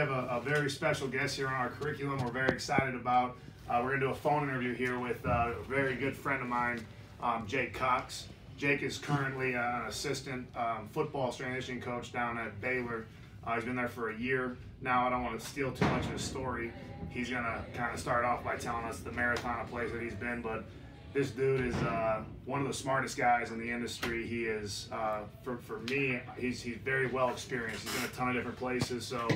have a, a, very special guest here on our curriculum. We're very excited about. Uh, we're going to do a phone interview here with uh, a very good friend of mine, um, Jake Cox. Jake is currently an assistant um, football strength coach down at Baylor. Uh, he's been there for a year now. I don't want to steal too much of his story. He's going to kind of start off by telling us the marathon of places that he's been, but this dude is uh, one of the smartest guys in the industry. He is, uh, for, for me, he's, he's very well experienced. He's been a ton of different places, so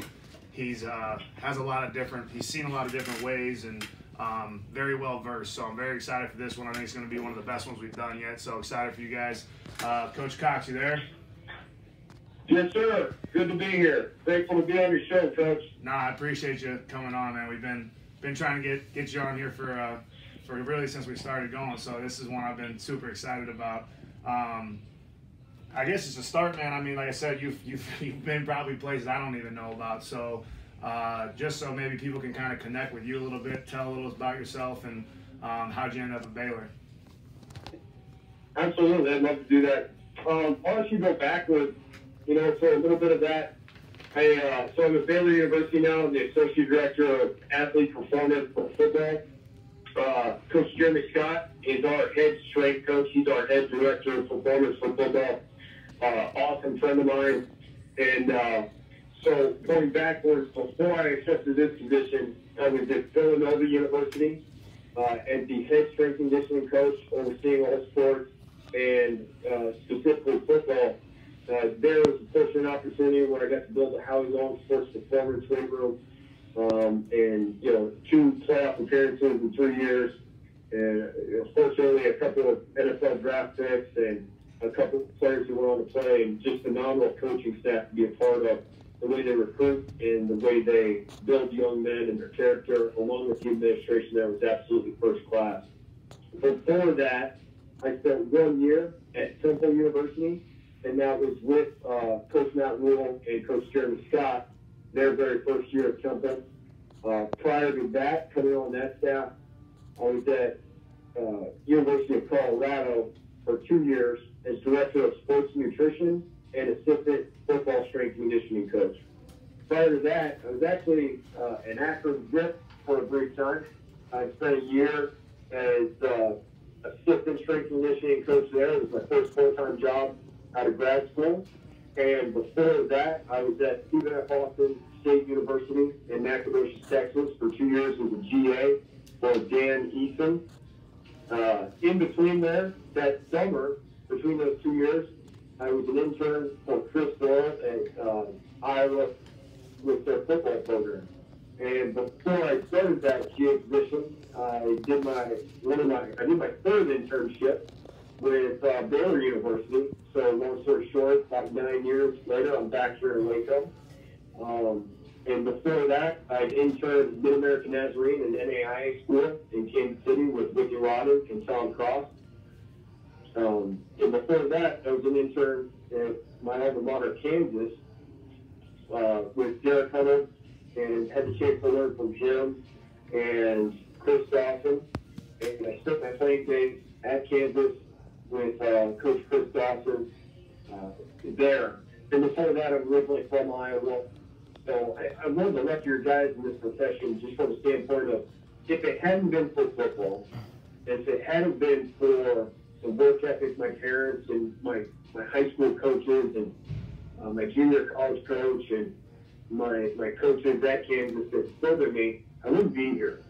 he's uh, has a lot of different, he's seen a lot of different ways and um, very well versed. So I'm very excited for this one. I think it's going to be one of the best ones we've done yet. So excited for you guys. Uh, Coach Cox, you there? Yes, sir. Good to be here. Thankful to be on your show, Coach. Nah, I appreciate you coming on, man. We've been been trying to get get you on here for uh, for really since we started going. So this is one I've been super excited about. Um, I guess it's a start, man. I mean, like I said, you've you've, you've been probably places I don't even know about. So uh, just so maybe people can kind of connect with you a little bit, tell a little about yourself, and um, how'd you end up at Baylor? Absolutely, I'd love to do that. Um, I'll let you go backwards, you know, for a little bit of that. I, uh, so I'm at Baylor University now. I'm the Associate Director of Athlete Performance for football. Uh, coach Jeremy Scott is our head strength coach. He's our head director of performance for football. Uh, awesome friend of mine. And uh, so going backwards, before I accepted this position, I was at Villanova University uh, as the head strength conditioning coach, overseeing all sports and uh, specifically football. Uh, there was a fortunate opportunity where I got to build a Howie Long sports performance weight room, um, and you know two playoff appearances in three years, and you know, fortunately a couple of NFL draft picks and a couple of players who went on to play, and just phenomenal coaching staff to be a part of the way they recruit and the way they build young men and their character, along with the administration that was absolutely first class. Before that, I spent one year at Temple University, and that was with uh, Coach Matt Rhule and Coach Jeremy Scott, their very first year at Temple. Uh, prior to that, coming on that staff, I was at uh, University of Colorado for two years as director of sports nutrition and assistant football strength conditioning coach. Prior to that, I was actually uh, an Akron Zip for a brief time. I spent a year as uh, assistant strength conditioning coach there. It was my first full-time job out of grad school. And before that, I was at Stephen F. Austin State University in Nacogdoches, Texas for two years as a GA for Dan Eason. Uh, in between there, that summer, between those two years, I was an intern for Chris Doyle at uh, Iowa with their football program. And before I started that GA position, I did my one of my I did my third internship with uh, Baylor University. So long story short, about nine years later, I'm back here in Waco. Um, and before that, I'd interned Mid American Nazarene and NAIA school in Kansas City with Ricky Rodden and Tom Cross. Um, and before that, I was an intern at my alma mater, Kansas, uh, with Derek Hunter, and had the chance to learn from him and Chris Dawson. And I spent my playing days at Kansas with uh, Coach Chris Dawson uh, there. And before that, I'm originally from Iowa. So I, one of the luckier guys in this profession, just from the standpoint of if it hadn't been for football, if it hadn't been for the work ethic my parents and my, my high school coaches and uh, my junior college coach and my, my coaches at Kansas that instilled me, I wouldn't be here.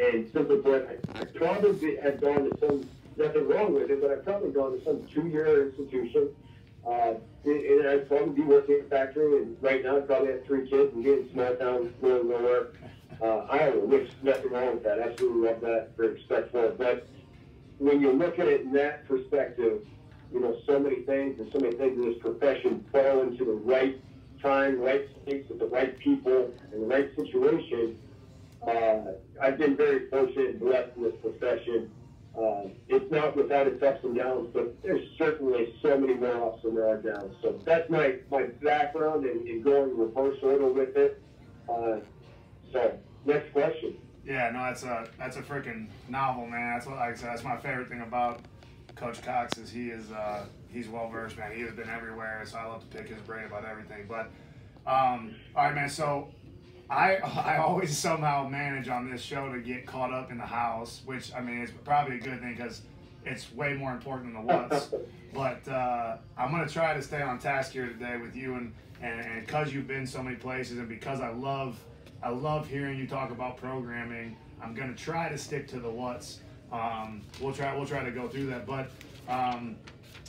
And simply put, I, I probably had gone to some, nothing wrong with it, but I've probably gone to some two-year institution. Uh, and I'd probably be working in a factory, and right now I probably have three kids and getting small town, of nowhere. Uh, Iowa, which nothing wrong with that. Absolutely love that. Very respectful. But when you look at it in that perspective, you know, so many things and so many things in this profession fall into the right time, right place, with the right people, in the right situation. Uh, I've been very fortunate and blessed in this profession. Uh, it's not without its ups and downs, but there's certainly so many more ups than there are downs. So that's my, my background and, and going reverse order with it. Uh, so, next question. Yeah, no, that's a that's a freaking novel, man. That's what like I said. That's my favorite thing about Coach Cox is he is uh, he's well versed, man. He has been everywhere, so I love to pick his brain about everything. But um, all right, man. So I I always somehow manage on this show to get caught up in the house, which I mean is probably a good thing because it's way more important than the what's. but uh, I'm gonna try to stay on task here today with you, and and because you've been so many places, and because I love I love hearing you talk about programming. I'm gonna try to stick to the what's. Um, we'll try we'll try to go through that, but. Um,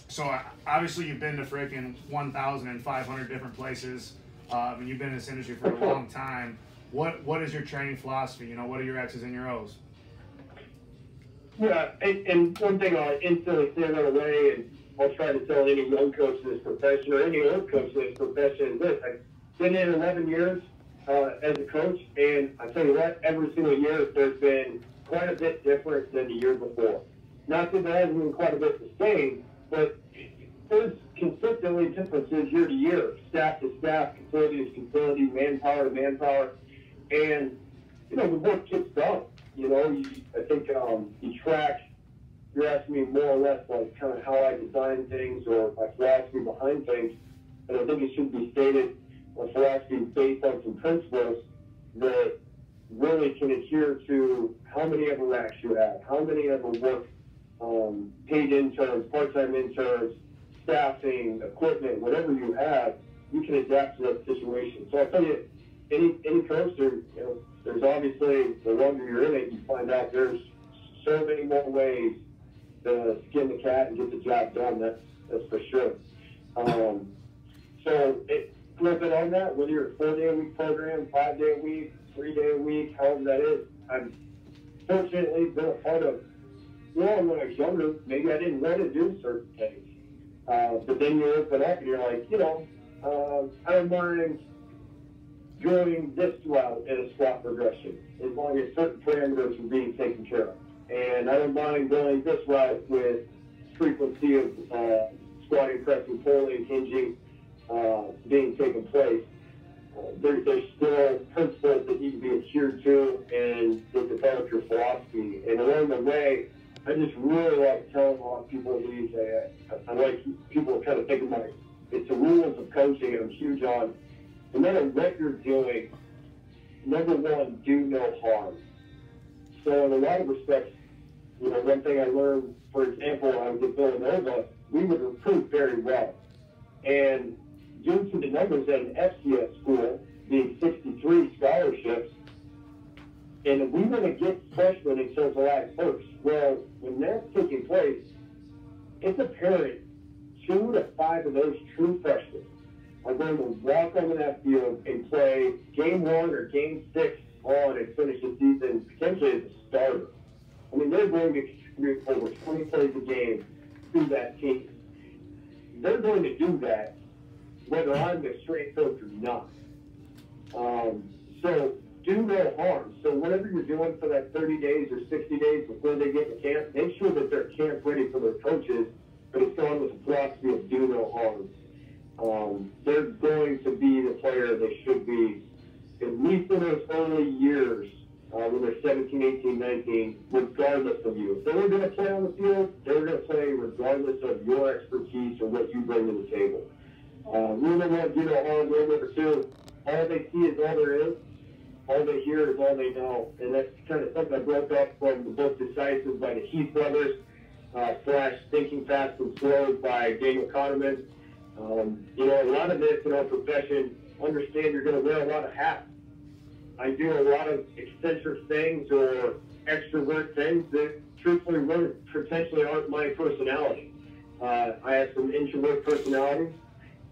so obviously you've been to freaking 1,500 different places uh, and you've been in this industry for a long time. What what is your training philosophy? You know, what are your X's and your O's? Yeah, and, and one thing I'll instantly stand on the way, and I'll try to tell any young coach in this profession or any old coach in this profession is this: I've been in 11 years uh, as a coach, and I tell you what, every single year there's been quite a bit different than the year before. Not that there hasn't been quite a bit the same, but there's consistently differences year to year, staff to staff, facility to facility, manpower to manpower, and you know the work gets done. You know, you, I think um, you track. You're asking me more or less like kind of how I design things or my philosophy behind things, and I think it should be stated my philosophy based on some principles that really can adhere to how many other racks you have, how many other work um, paid interns, part-time interns, staffing, equipment, whatever you have, you can adapt to that situation. So I'll tell you, any any coach, there, you know, there's obviously the longer you're in it, you find out there's so many more ways to skin the cat and get the job done. That's that's for sure. Um, so it, little bit on that, whether you're a four day a week program, five day a week, three day a week, however that is, I've fortunately been a part of. Know, when I was younger, maybe I didn't want to do certain things. Uh, but then you open up and you're like, you know, uh, I don't mind going this route in a squat progression as long as certain parameters are being taken care of. And I don't mind going this route with frequency of uh, squatting, pressing, pulling, hinging uh, being taken place. Uh, there, there's still principles that need to be adhered to and that develop your philosophy. And along the way, I just really like telling a lot of people these. I, I like people kind of think of my, it's the rules of coaching, I'm huge on. No matter what you're doing, number one, do no harm. So in a lot of respects, you know, one thing I learned, for example, I was at Villanova, we would recruit very well. And due to the numbers at an FCS school being 63 scholarships, and we want to get freshmen until July 1st. Well, when that's taking place, it's apparent two to five of those true freshmen are going to walk onto that field and play game one or game six on and finish the season potentially as a starter. I mean, they're going to contribute over 20 plays a game through that team. They're going to do that whether I'm the strength coach or not. Um, so do no harm. So whatever you're doing for that 30 days or 60 days before they get to camp, make sure that they're camp ready for their coaches, but it's going with the philosophy of do no harm. Um, they're going to be the player they should be, at least in those early years uh, when they're 17, 18, 19, regardless of you. If they were going to play on the field, they were going to play regardless of your expertise or what you bring to the table. Uh, one, do no harm. Rule number two, all they see is all there is all they hear is all they know. And that's kind of something I broke up from the book Decisive by the Heath brothers, uh, slash Thinking Fast and Slow by Daniel Kahneman. Um, you know, a lot of this in our profession, understand you're going to wear a lot of hats. I do a lot of eccentric things or extrovert things that truthfully potentially aren't my personality. Uh, I have some introvert personalities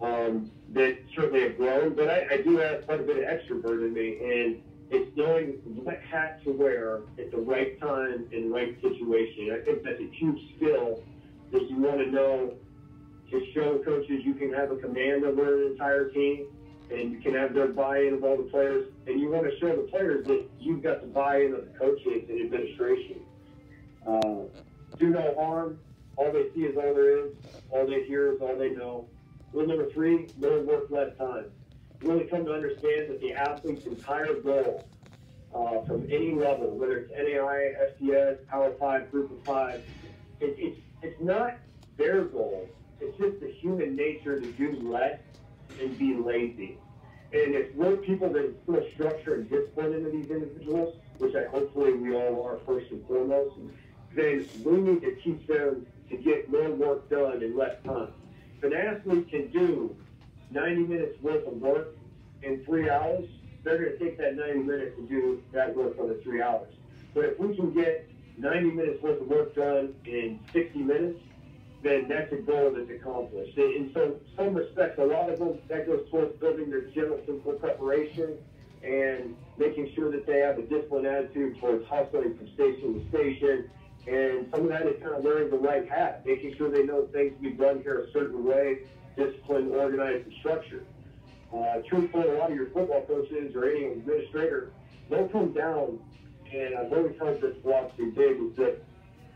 um, that certainly have grown, but I, I do have quite a bit of extrovert in me, and it's knowing what hat to wear at the right time in right situation. I think that's a huge skill that you want to know to show coaches you can have a command over an entire team and you can have their buy-in of all the players, and you want to show the players that you've got the buy-in of the coaches and administration. Uh, do no harm. All they see is all there is. All they hear is all they know. Rule number three, more work, less time. Really come to understand that the athlete's entire goal uh, from any level, whether it's NAI, FCS, Power 5, Group of 5, it, it's, it's not their goal. It's just the human nature to do less and be lazy. And if we're people that instill structure and discipline into these individuals, which I hopefully we all are first and foremost, then we need to teach them to get more work done in less time. An athlete can do 90 minutes worth of work in three hours, they're going to take that 90 minutes to do that work for the three hours. But if we can get 90 minutes worth of work done in 60 minutes, then that's a goal that's accomplished. And so, some respects, a lot of them that goes towards building their general physical preparation and making sure that they have a disciplined attitude towards hustling from station to station. And some of that is kind of wearing the right hat, making sure they know things be done here a certain way, disciplined, organized, and structured. Uh, truthfully, a lot of your football coaches or any administrator, they'll come down, and I've always held this philosophy big, is that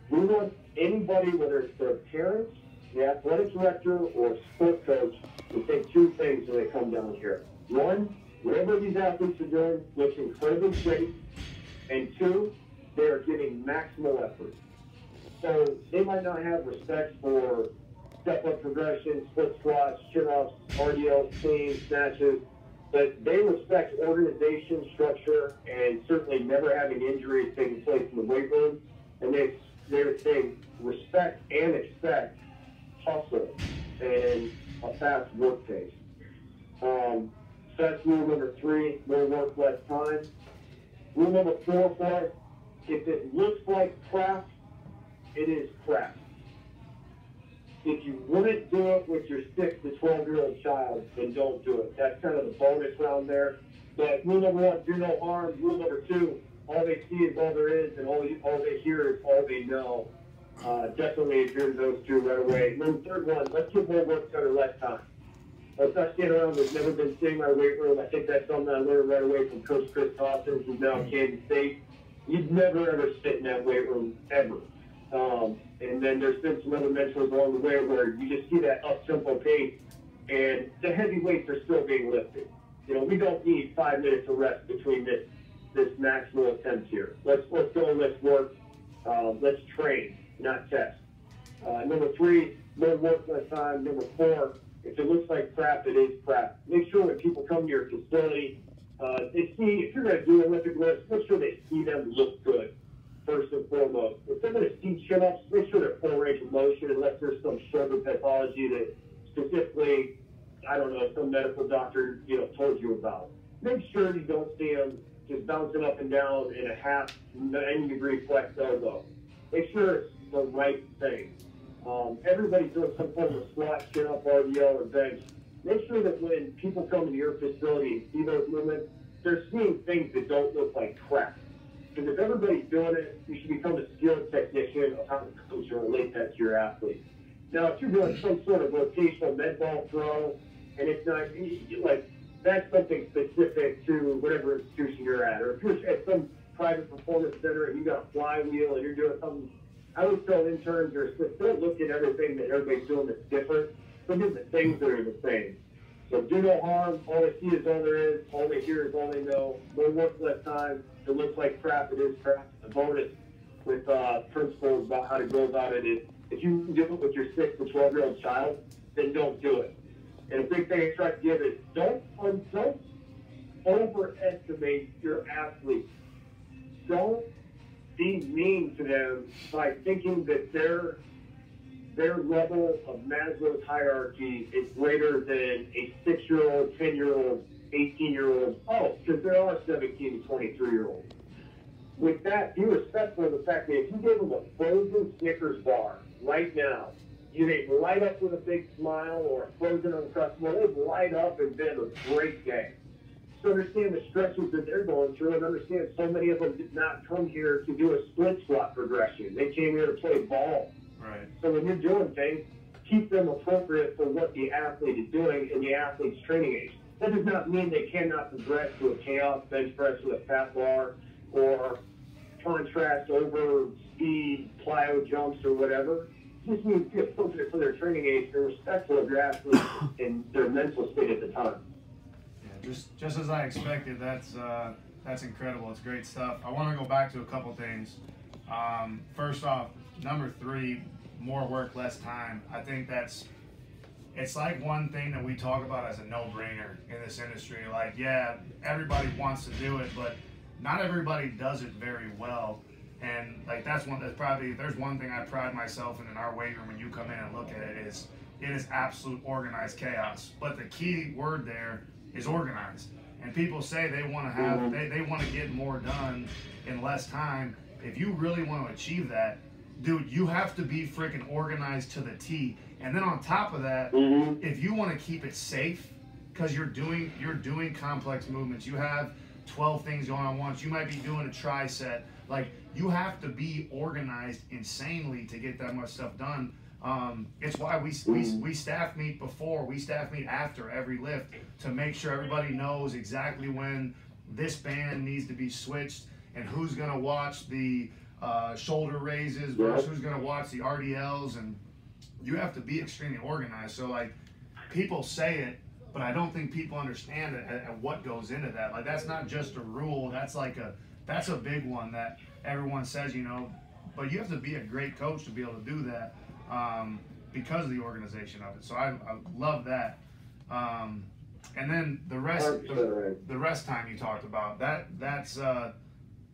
we want anybody, whether it's their parents, the athletic director, or sport coach, to think two things when they come down here. One, whatever these athletes are doing looks incredibly safe. And two, they are giving maximal effort. So they might not have respect for step-up progression, split squats, chin-ups, RDLs, cleans, snatches, but they respect organization, structure, and certainly never having injuries taking place in the weight room. And they they're saying respect and expect hustle and a fast work pace. Um, so that's rule number three, more work, less time. Rule number four for if it looks like crap, it is crap. If you wouldn't do it with your six to 12 year old child, then don't do it. That's kind of the bonus round there. But rule number one, do no harm. Rule number two, all they see is all there is, and all, all they hear is all they know. Uh, definitely adhere to those two right away. And then third one, let's get more work in less time. Let's not stand around. We've never been sitting in our weight room. I think that's something I learned right away from Coach Chris Dawson, who's now in Kansas State. You'd never ever sit in that weight room ever. Um, and then there's been some other mentors along the way where you just see that up tempo pace, and the heavy weights are still being lifted. You know, we don't need five minutes of rest between this this maximal attempt here. Let's let's go and let's work. Um, let's train, not test. Uh, number three, more work, less time. Number four, if it looks like crap, it is crap. Make sure when people come to your facility, uh, they see if you're going to do Olympic lifts, make sure they see them look good first and foremost. If they're going to see chin-ups, make sure they're full range of motion, unless there's some shoulder pathology that specifically, I don't know, some medical doctor you know told you about. Make sure you don't see them just bouncing up and down in a half 90 degree flex elbow. Make sure it's the right thing. Um, everybody's doing some form of squat, chin up, RDL, or bench. Make sure that when people come to your facility and see those movements, they're seeing things that don't look like crap. Because if everybody's doing it, you should become a skilled technician of how to coach or relate that to your athlete. Now, if you're doing some sort of rotational med ball throw, and it's not like that's something specific to whatever institution you're at. Or if you're at some private performance center and you got a flywheel and you're doing something, I would tell interns or assistants, don't look at everything that everybody's doing that's different. Look at the things that are the same. So do no harm. All they see is all there is. All they hear is all they know. No work, less time. It looks like crap. It is crap. The bonus with uh, principles about how to go about it is if you do it with your six to 12 year old child, then don't do it. And a big thing I try to give is don't don't overestimate your athletes. Don't be mean to them by thinking that their their level of Maslow's hierarchy is greater than a six-year-old, ten-year-old, eighteen-year-old. Oh, because there are 17 to 23-year-olds. With that, be respectful of the fact that if you gave them a frozen Snickers bar right now, you may light up with a big smile or a frozen uncrustable. they'd light up and been a great day. So understand the stresses that they're going through and understand so many of them did not come here to do a split squat progression. They came here to play ball. Right. So when you're doing things, keep them appropriate for what the athlete is doing and the athlete's training age. That does not mean they cannot progress to a chaos bench press with a fat bar or contrast over speed plyo jumps or whatever just need to be appropriate for their training age and respectful of your athlete and their mental state at the time. Yeah, just just as I expected. That's uh, that's incredible. It's great stuff. I want to go back to a couple things. Um, first off, number three, more work, less time. I think that's it's like one thing that we talk about as a no-brainer in this industry. Like, yeah, everybody wants to do it, but not everybody does it very well. And like that's one that's probably there's one thing I pride myself in in our weight room when you come in and look at it is it is absolute organized chaos. But the key word there is organized. And people say they want to have Mhm. they, they want to get more done in less time. If you really want to achieve that, dude, you have to be freaking organized to the T. And then on top of that, Mm-hmm. if you want to keep it safe because you're doing you're doing complex movements you have 12 things going on once you might be doing a tri set. like you have to be organized insanely to get that much stuff done um, it's why we, we we staff meet before we staff meet after every lift to make sure everybody knows exactly when this band needs to be switched and who's going to watch the uh, shoulder raises versus who's going to watch the rdls and you have to be extremely organized. So like people say it, but I don't think people understand it and, and what goes into that. Like that's not just a rule. That's like a that's a big one that everyone says, you know. But you have to be a great coach to be able to do that um, because of the organization of it. So I, I love that. Um, and then the rest, the, the rest time you talked about that that's uh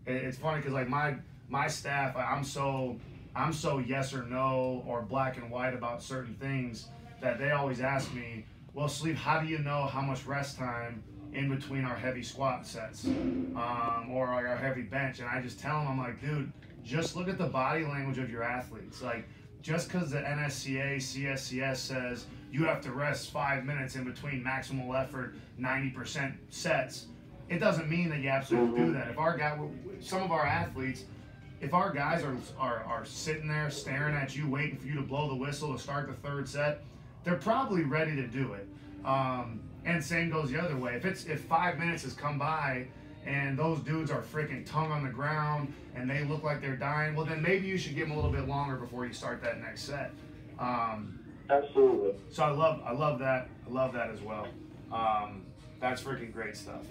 it- it's funny because like my my staff i'm so i'm so yes or no or black and white about certain things that they always ask me well Sleeve how do you know how much rest time in between our heavy squat sets um, or our heavy bench? And i just tell them i'm like dude just look at the body language of your athletes. Like just because the nsca cscs says you have to rest five minutes in between maximal effort 90% sets it doesn't mean that you absolutely do that. If our guy some of our athletes if our guys are, are are sitting there staring at you waiting for you to blow the whistle to start the third set they're probably ready to do it um, and same goes the other way if it's if five minutes has come by and those dudes are freaking tongue on the ground and they look like they're dying well then maybe you should give them a little bit longer before you start that next set um, Absolutely. so I love I love that I love that as well. Um, that's freaking great stuff.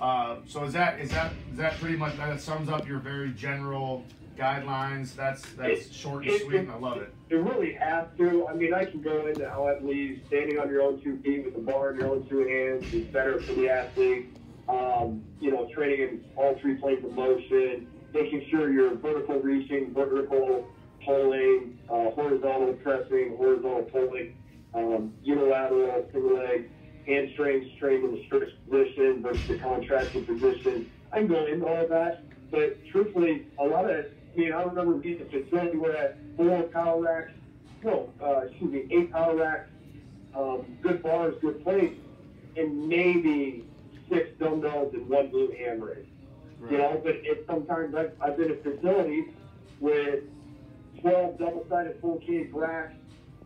Uh, so is that is that is that pretty much that sums up your very general guidelines? That's that's It- short and it- sweet, and I love it. It really has to. I mean, I can go into how I believe standing on your own two feet with the bar in your own two hands is better for the athlete. Um, you know, training in all three planes of motion, making sure you're vertical reaching, vertical pulling, uh, horizontal pressing, horizontal pulling, um, unilateral, single leg, hamstrings trained in the stretch position versus the contracted position. I can go into all of that, but truthfully, a lot of, I mean, I remember being at a facility where I had four power racks, no, uh, excuse me, eight power racks, um, good bars, good plates, and maybe six dumbbells and one glute ham raise. You know, but it, sometimes I've, I've been at facilities with 12 double-sided full cage racks,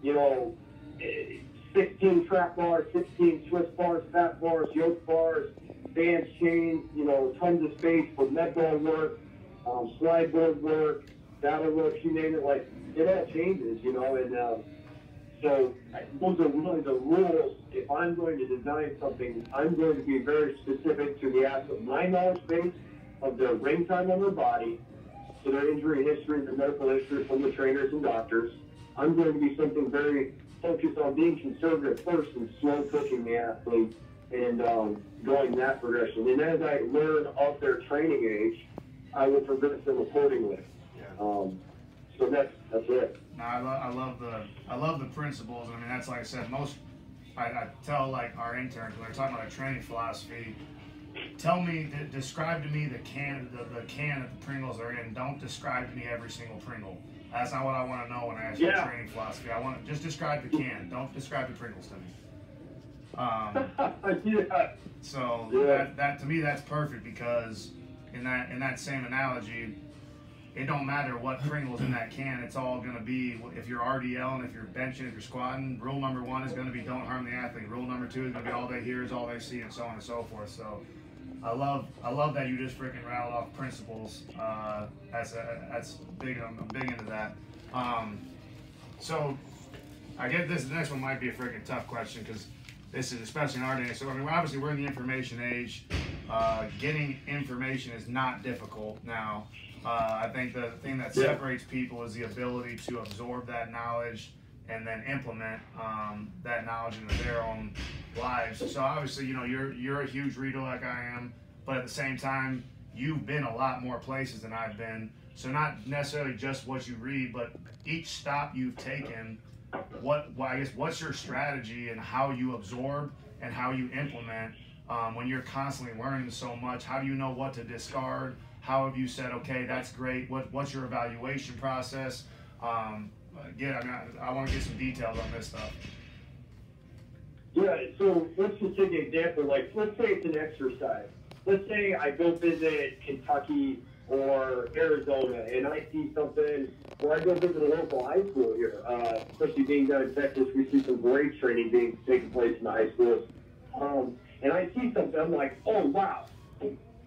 you know, eh, 16 trap bars, 16 Swiss bars, fat bars, yoke bars, bands, chains, you know, tons of space for med ball work, um, slide board work, battle ropes, you name it, like, it all changes, you know, and, uh, so those are really the rules. If I'm going to design something, I'm going to be very specific to the athlete, my knowledge base of their ring time on their body, to their injury history, the medical history from the trainers and doctors. I'm going to be something very focused on being conservative first and slow cooking the athlete and um, going that progression. And as I learn of their training age, I will progress them accordingly. Yeah. Um, so that's that's it. No, I, lo- I love the I love the principles. I mean, that's like I said. Most I, I tell like our interns when they're talking about a training philosophy. Tell me, de- describe to me the can, the, the can that the Pringles are in. Don't describe to me every single Pringle. That's not what I want to know when I ask you Yeah. training philosophy. I want to just describe the can. Don't describe the Pringles to me. Um, yeah. so Yeah. that, that to me that's perfect because in that in that same analogy, it don't matter what Pringles in that can. It's all gonna be if you're RDL and if you're benching, if you're squatting. Rule number one is gonna be don't harm the athlete. Rule number two is gonna be all they hear is all they see, and so on and so forth. So. I love I love that you just freaking rattled off principles. Uh, that's a, that's big. I'm, I'm big into that. Um, so I get this. The next one might be a freaking tough question because this is especially in our day. So I mean, obviously we're in the information age. Uh, getting information is not difficult now. Uh, I think the thing that separates people is the ability to absorb that knowledge and then implement um, that knowledge into their own lives. So obviously, you know, you're you're a huge reader like I am, but at the same time, you've been a lot more places than I've been. So not necessarily just what you read, but each stop you've taken, what well, I guess what's your strategy and how you absorb and how you implement um, when you're constantly learning so much. How do you know what to discard? How have you said, okay, that's great. What what's your evaluation process? Um, again, I mean, I, I want to get some details on this stuff. Yeah, so let's just take an example. Like, let's say it's an exercise. Let's say I go visit Kentucky or Arizona, and I see something, or I go visit a local high school here. Uh, especially being down in Texas, we see some great training being taking place in the high schools. Um, and I see something, I'm like, oh wow,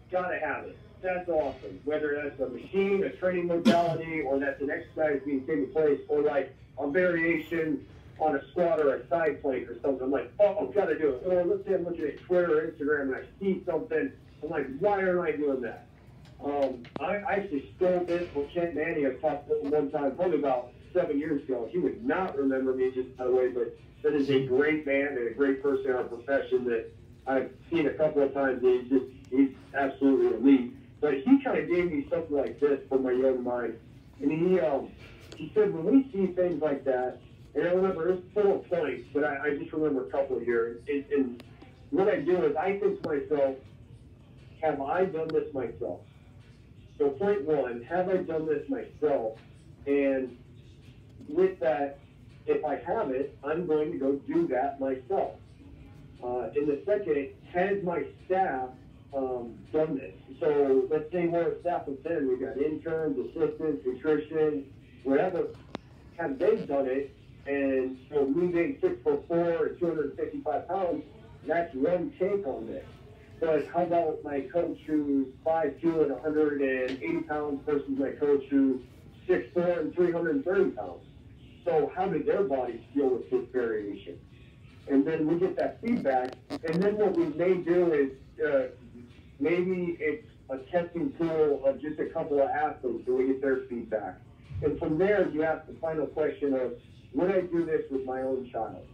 gotta have it. That's awesome. Whether that's a machine, a training modality, or that's an exercise being taken place, or like a variation on a squat or a side plank or something. I'm like, oh, I've got to do it. Or let's say I'm looking at Twitter or Instagram and I see something. I'm like, why aren't I doing that? Um, I, actually stole this from Kent Manning. I to him one time, probably about seven years ago. He would not remember me just by the way, but that is a great man and a great person in our profession that I've seen a couple of times. He's just, he's absolutely elite. But he kind of gave me something like this for my young mind. And he, um, he said, when we see things like that, and I remember it was full of points, but I, I just remember a couple here. And, and what I do is I think to myself, have I done this myself? So point one, have I done this myself? And with that, if I have it, I'm going to go do that myself. Uh, in the second, has my staff um, done this? So let's say we're a staff of 10, we've got interns, assistants, nutrition, whatever. Have they done it? And so me being six foot four or 255 pounds, that's one take on this. But how about my coach who's 5'2 and 180 pounds versus my coach who's 6'4 and 330 pounds? So how do their bodies deal with this variation? And then we get that feedback. And then what we may do is uh, maybe it's a testing pool of just a couple of athletes and we get their feedback. And from there, you ask the final question of, would I do this with my own child?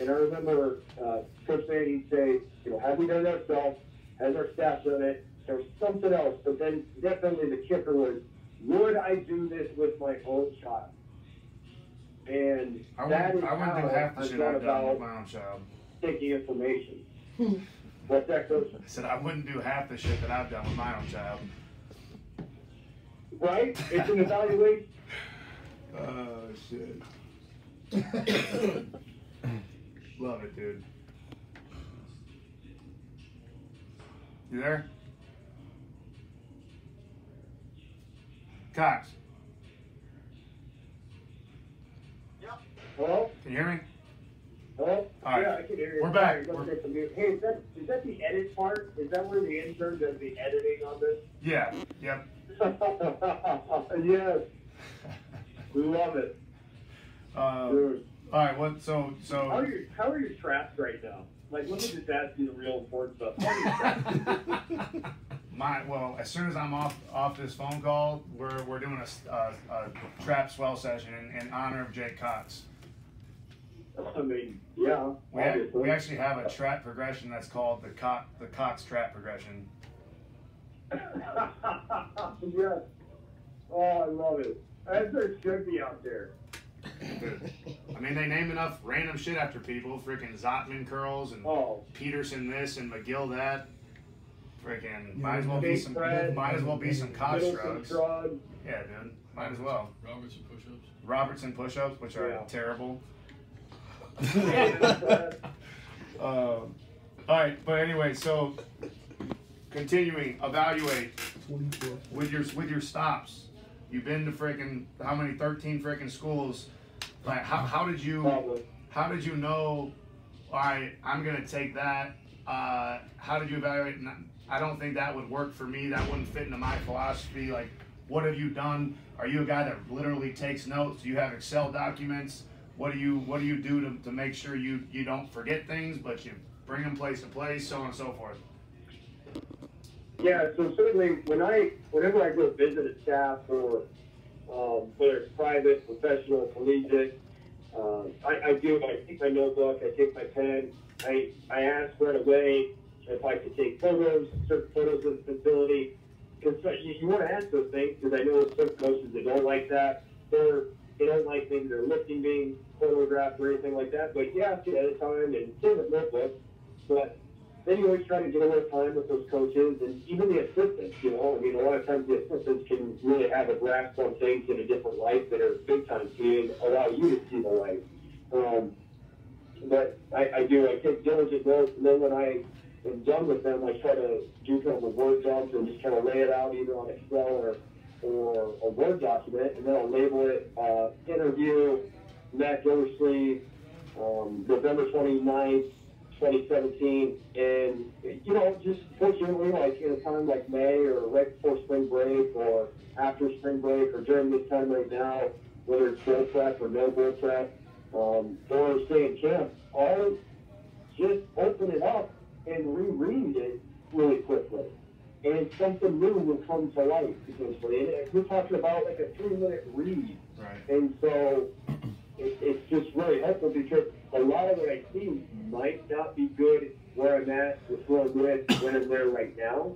And I remember uh, Coach Manning he'd say, you know, have we done it ourselves? Has our staff done it? There's something else. But then definitely the kicker was, would I do this with my own child? And I that wouldn't, I wouldn't how do half the I shit I've done with about my own child. taking information. What's that, Coach? I said I wouldn't do half the shit that I've done with my own child. Right? It's an evaluation. Oh shit. Love it, dude. You there? Cox, Yep. Hello? can you hear me? Hello? All right. Yeah, I can hear you. We're back. We're- take some mute. Hey, is that, is that the edit part? Is that where the intern does the editing on this? Yeah. Yep. yes, we love it. Uh, Dude. All right. What? So How so. are your How are your traps right now? Like, let me just ask you the real important stuff. How are your traps? My well, as soon as I'm off off this phone call, we're we're doing a trap swell session in, in honor of Jake Cox. I mean, yeah, We, ac- we actually have a trap progression that's called the Cox the Cox trap progression. yes. Oh, I love it. As there should be out there. Dude, I mean, they name enough random shit after people. Freaking Zottman curls and Oh, Peterson this and McGill that. Freaking might as well be some Fred. might as well be some Cox Middleton shrugs. shrug. Yeah, dude, might as well. Robertson push-ups. Robertson push-ups, which are Yeah. terrible. Yeah. Um, all right, but anyway, so continuing, evaluate with your with your stops. You've been to freaking how many? Thirteen freaking schools. Like how, how did you how did you know? All right, I'm gonna take that. Uh, how did you evaluate? I don't think that would work for me. That wouldn't fit into my philosophy. Like, what have you done? Are you a guy that literally takes notes? Do you have Excel documents? What do you What do you do to, to make sure you you don't forget things, but you bring them place to place, so on and so forth? Yeah, so certainly when I, whenever I go visit a staff or um, whether it's private, professional, collegiate, uh, I, I do. I take my notebook, I take my pen, I, I ask right away if I could take photos, certain photos of the facility. Because you, you want to ask those things because I know some coaches they don't like that. They're, they don't like maybe their lifting being photographed or anything like that. But you ask it at a time and same with notebooks. But then you always try to get a little time with those coaches and even the assistants, you know. I mean, a lot of times the assistants can really have a grasp on things in a different light that are big time you and allow you to see the light. Um, but I, I do, I take diligent notes, and then when I am done with them, I try to do kind of a word dump and just kind of lay it out either on Excel or, or a Word document, and then I'll label it uh, interview, Matt Gildersleeve, um, November 29th, 2017, and you know, just fortunately, like in a time like May or right before spring break or after spring break or during this time right now, whether it's bowl prep or no bowl prep, um, or stay in camp, I'll just open it up and reread it really quickly. And something new will come to potentially. And we're talking about like a three minute read. Right. And so it, it's just really helpful because a lot of what I see might not be good where I'm at with who I'm with when I'm there right now.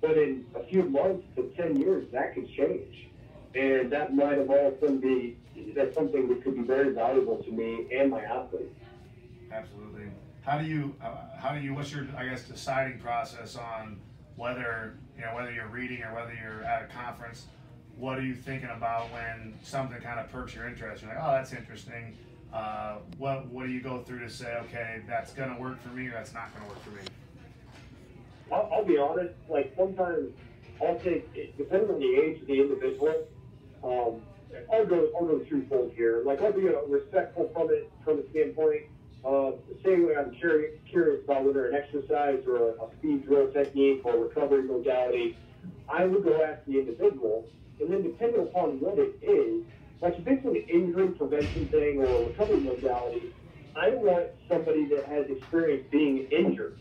But in a few months to 10 years, that could change. And that might have all of be, that's something that could be very valuable to me and my athletes. Absolutely. How do you, uh, how do you, what's your, I guess, deciding process on whether, you know, whether you're reading or whether you're at a conference? What are you thinking about when something kind of perks your interest? You're like, oh, that's interesting. Uh, what what do you go through to say, okay, that's gonna work for me or that's not gonna work for me? I'll, I'll be honest. Like sometimes I'll take, depending on the age of the individual, um, I'll go I'll go here. Like I'll be uh, respectful from it from the standpoint of saying I'm curious curious about whether an exercise or a, a speed drill technique or recovery modality. I would go ask the individual, and then depending upon what it is, like if it's an injury prevention thing or a recovery modality, I want somebody that has experience being injured.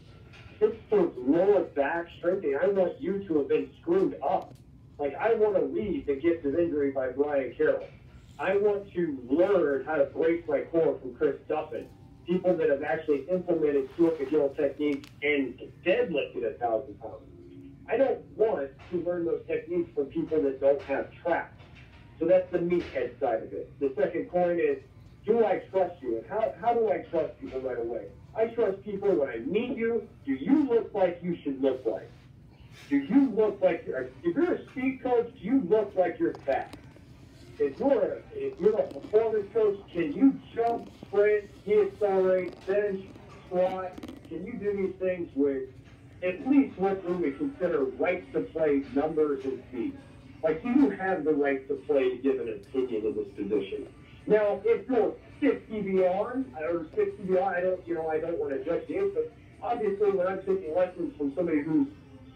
If it's lower back strengthening, I want you to have been screwed up. Like I want to read The Gift of Injury by Brian Carroll. I want to learn how to brace my core from Chris Duffin. People that have actually implemented Stuart McGill techniques and deadlifted a thousand pounds. I don't want to learn those techniques from people that don't have tracks. So that's the meathead side of it. The second point is, do I trust you? And how, how do I trust people right away? I trust people when I meet you. Do you look like you should look like? Do you look like you're, if you're a speed coach, do you look like you're fat? If you're a, if you're a performance coach, can you jump, sprint, deaccelerate, bench, squat? Can you do these things with at least what we would consider right to play numbers and speed? Like, you have the right to play to give an opinion in this position? Now, if you're 60 beyond or 60 beyond, I don't, you know, I don't want to judge you, but obviously, when I'm taking lessons from somebody who's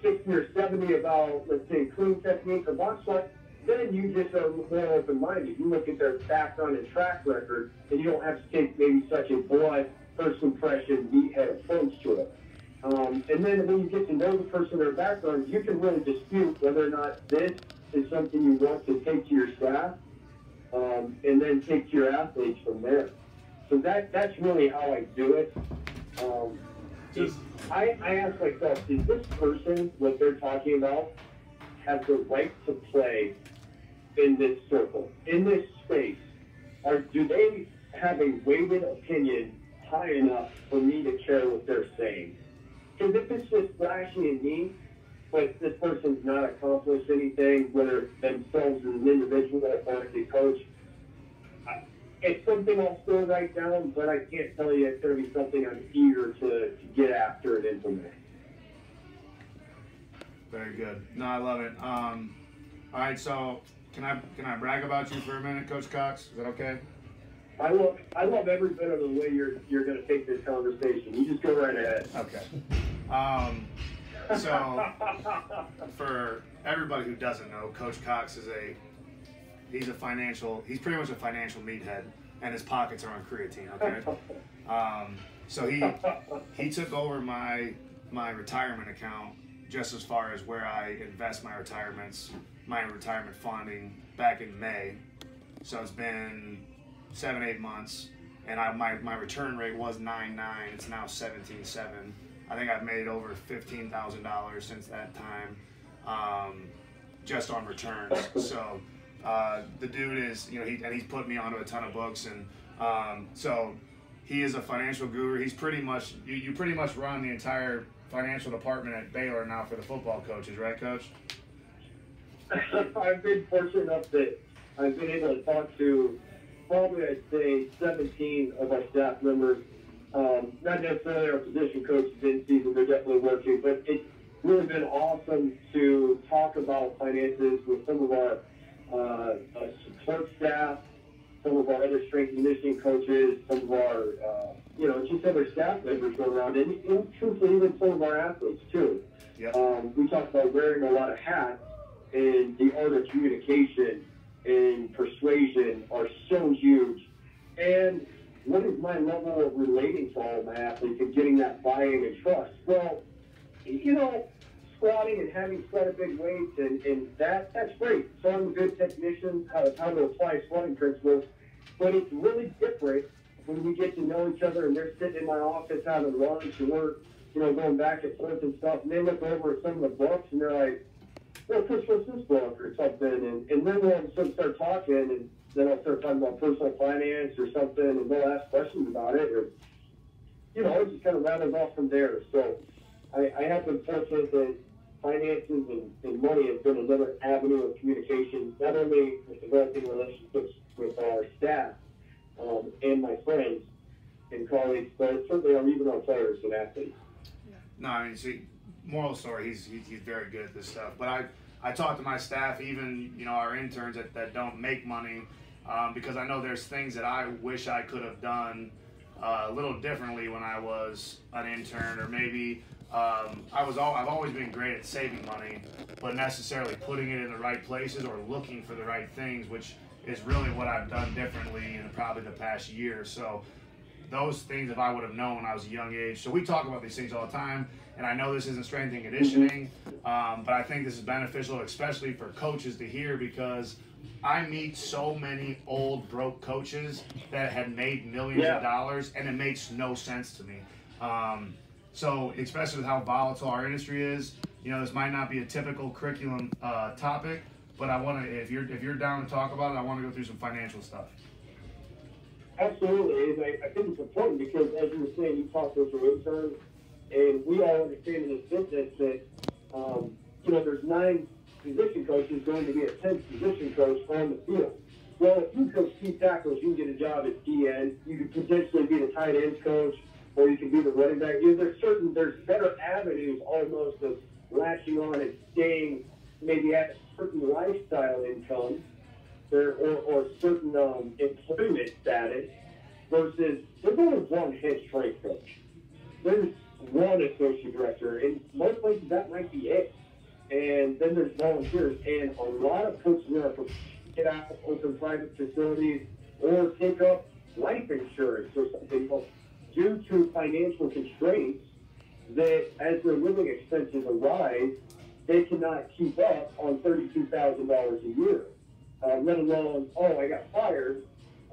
60 or 70 about, let's say, clean technique or box shot, then you just are more open-minded. You look at their background and track record, and you don't have to take maybe such a broad first impression meathead approach to it. Um, and then when you get to know the person, their background, you can really dispute whether or not this is something you want to take to your staff, um, and then take to your athletes from there. So that that's really how I do it. Um, Just- I, I ask myself, is this person, what they're talking about, have the right to play in this circle, in this space? Or do they have a weighted opinion high enough for me to care what they're saying? Because if it's just flashy and neat, but this person's not accomplished anything, whether themselves as an individual or as a coach, I- it's something I'll still write down, but I can't tell you it's going to be something I'm eager to, to get after and implement. Very good. No, I love it. Um, all right, so can I can I brag about you for a minute, Coach Cox? Is that okay? I love I love every bit of the way you're you're going to take this conversation. You just go right ahead. Okay. Um, so for everybody who doesn't know, Coach Cox is a he's a financial he's pretty much a financial meathead, and his pockets are on creatine. Okay. Um, so he he took over my my retirement account just as far as where I invest my retirements, my retirement funding back in May. So it's been seven, eight months, and I, my, my return rate was nine nine. It's now seventeen seven. I think I've made over fifteen thousand dollars since that time, um, just on returns. So uh, the dude is, you know, he and he's put me onto a ton of books, and um, so he is a financial guru. He's pretty much you, you pretty much run the entire financial department at Baylor now for the football coaches, right, Coach? I've been fortunate enough that I've been able to talk to probably I'd say 17 of our staff members. Um, not necessarily our position coaches in season; they're definitely working, but it's really been awesome to talk about finances with some of our uh, uh, support staff, some of our other strength and conditioning coaches, some of our, uh, you know, just other staff members go around, and, and truthfully, even some of our athletes too. Yep. Um, we talk about wearing a lot of hats, and the art of communication and persuasion are so huge. And what is my level of relating to all my athletes and getting that buy-in and trust? Well, you know, squatting and having squatted big weights and, and that that's great. So I'm a good technician how, how to apply squatting principles, but it's really different when we get to know each other and they're sitting in my office having lunch and we're, you know, going back and forth and stuff, and they look over at some of the books and they're like, well, Chris, what's this book or something? And, and then we'll sort of start talking and then I'll start talking about personal finance or something and they'll ask questions about it or, you know, it just kind of rattles off from there. So I, I have been fortunate that finances and, and money has been another avenue of communication, not only with developing relationships with our staff um, and my friends and colleagues, but certainly our, even our players and athletes. No, I mean, see, moral story, he's, he's, he's very good at this stuff. But I, I talk to my staff, even, you know, our interns that, that don't make money, um, because I know there's things that I wish I could have done uh, a little differently when I was an intern, or maybe um, I was all, I've always been great at saving money, but necessarily putting it in the right places or looking for the right things, which is really what I've done differently in probably the past year. So those things, if I would have known when I was a young age. So we talk about these things all the time, and I know this isn't strength and conditioning, um, but I think this is beneficial, especially for coaches to hear because I meet so many old broke coaches that had made millions Yeah. of dollars, and it makes no sense to me. Um, so, especially with how volatile our industry is, you know, this might not be a typical curriculum uh, topic, but I want to, if you're if you're down to talk about it, I want to go through some financial stuff. Absolutely, I, I think it's important because, as you were saying, you talked with your interns, and we all understand in this business that, um, you know, there's nine position coaches going to be a tenth position coach on the field. Well, if you coach two tackles, you can get a job at DN. You could potentially be the tight ends coach, or you can be the running back. You know, there's certain, there's better avenues almost of latching on and staying maybe at a certain lifestyle income or, or, or certain um, employment status versus there's only one head strength coach. There's one associate director, and most places that might be it. And then there's volunteers, and a lot of folks coaches are get out, open private facilities, or take up life insurance or something. Well, due to financial constraints, that as their living expenses arise, they cannot keep up on thirty-two thousand dollars a year uh, let alone, oh, I got fired,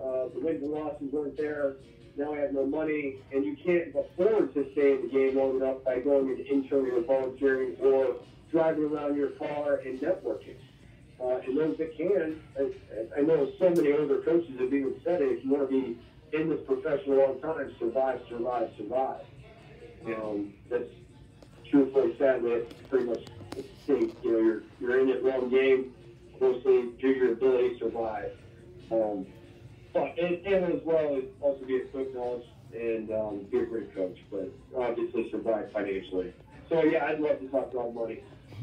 uh, the wins and losses weren't there, now I have no money, and you can't afford to stay in the game long enough by going into interning or volunteering or driving around your car and networking. Uh, and those that can, I, I know so many older coaches have even said it, if you want to be in this profession a long time, survive, survive, survive. Um, that's truthfully, sadly, it's pretty much the same. You know, you're, you're in it long game, mostly to your ability to survive. Um, but and, and as well as also be a quick knowledge and um, be a great coach, but obviously survive financially. So yeah, I'd love to talk about money.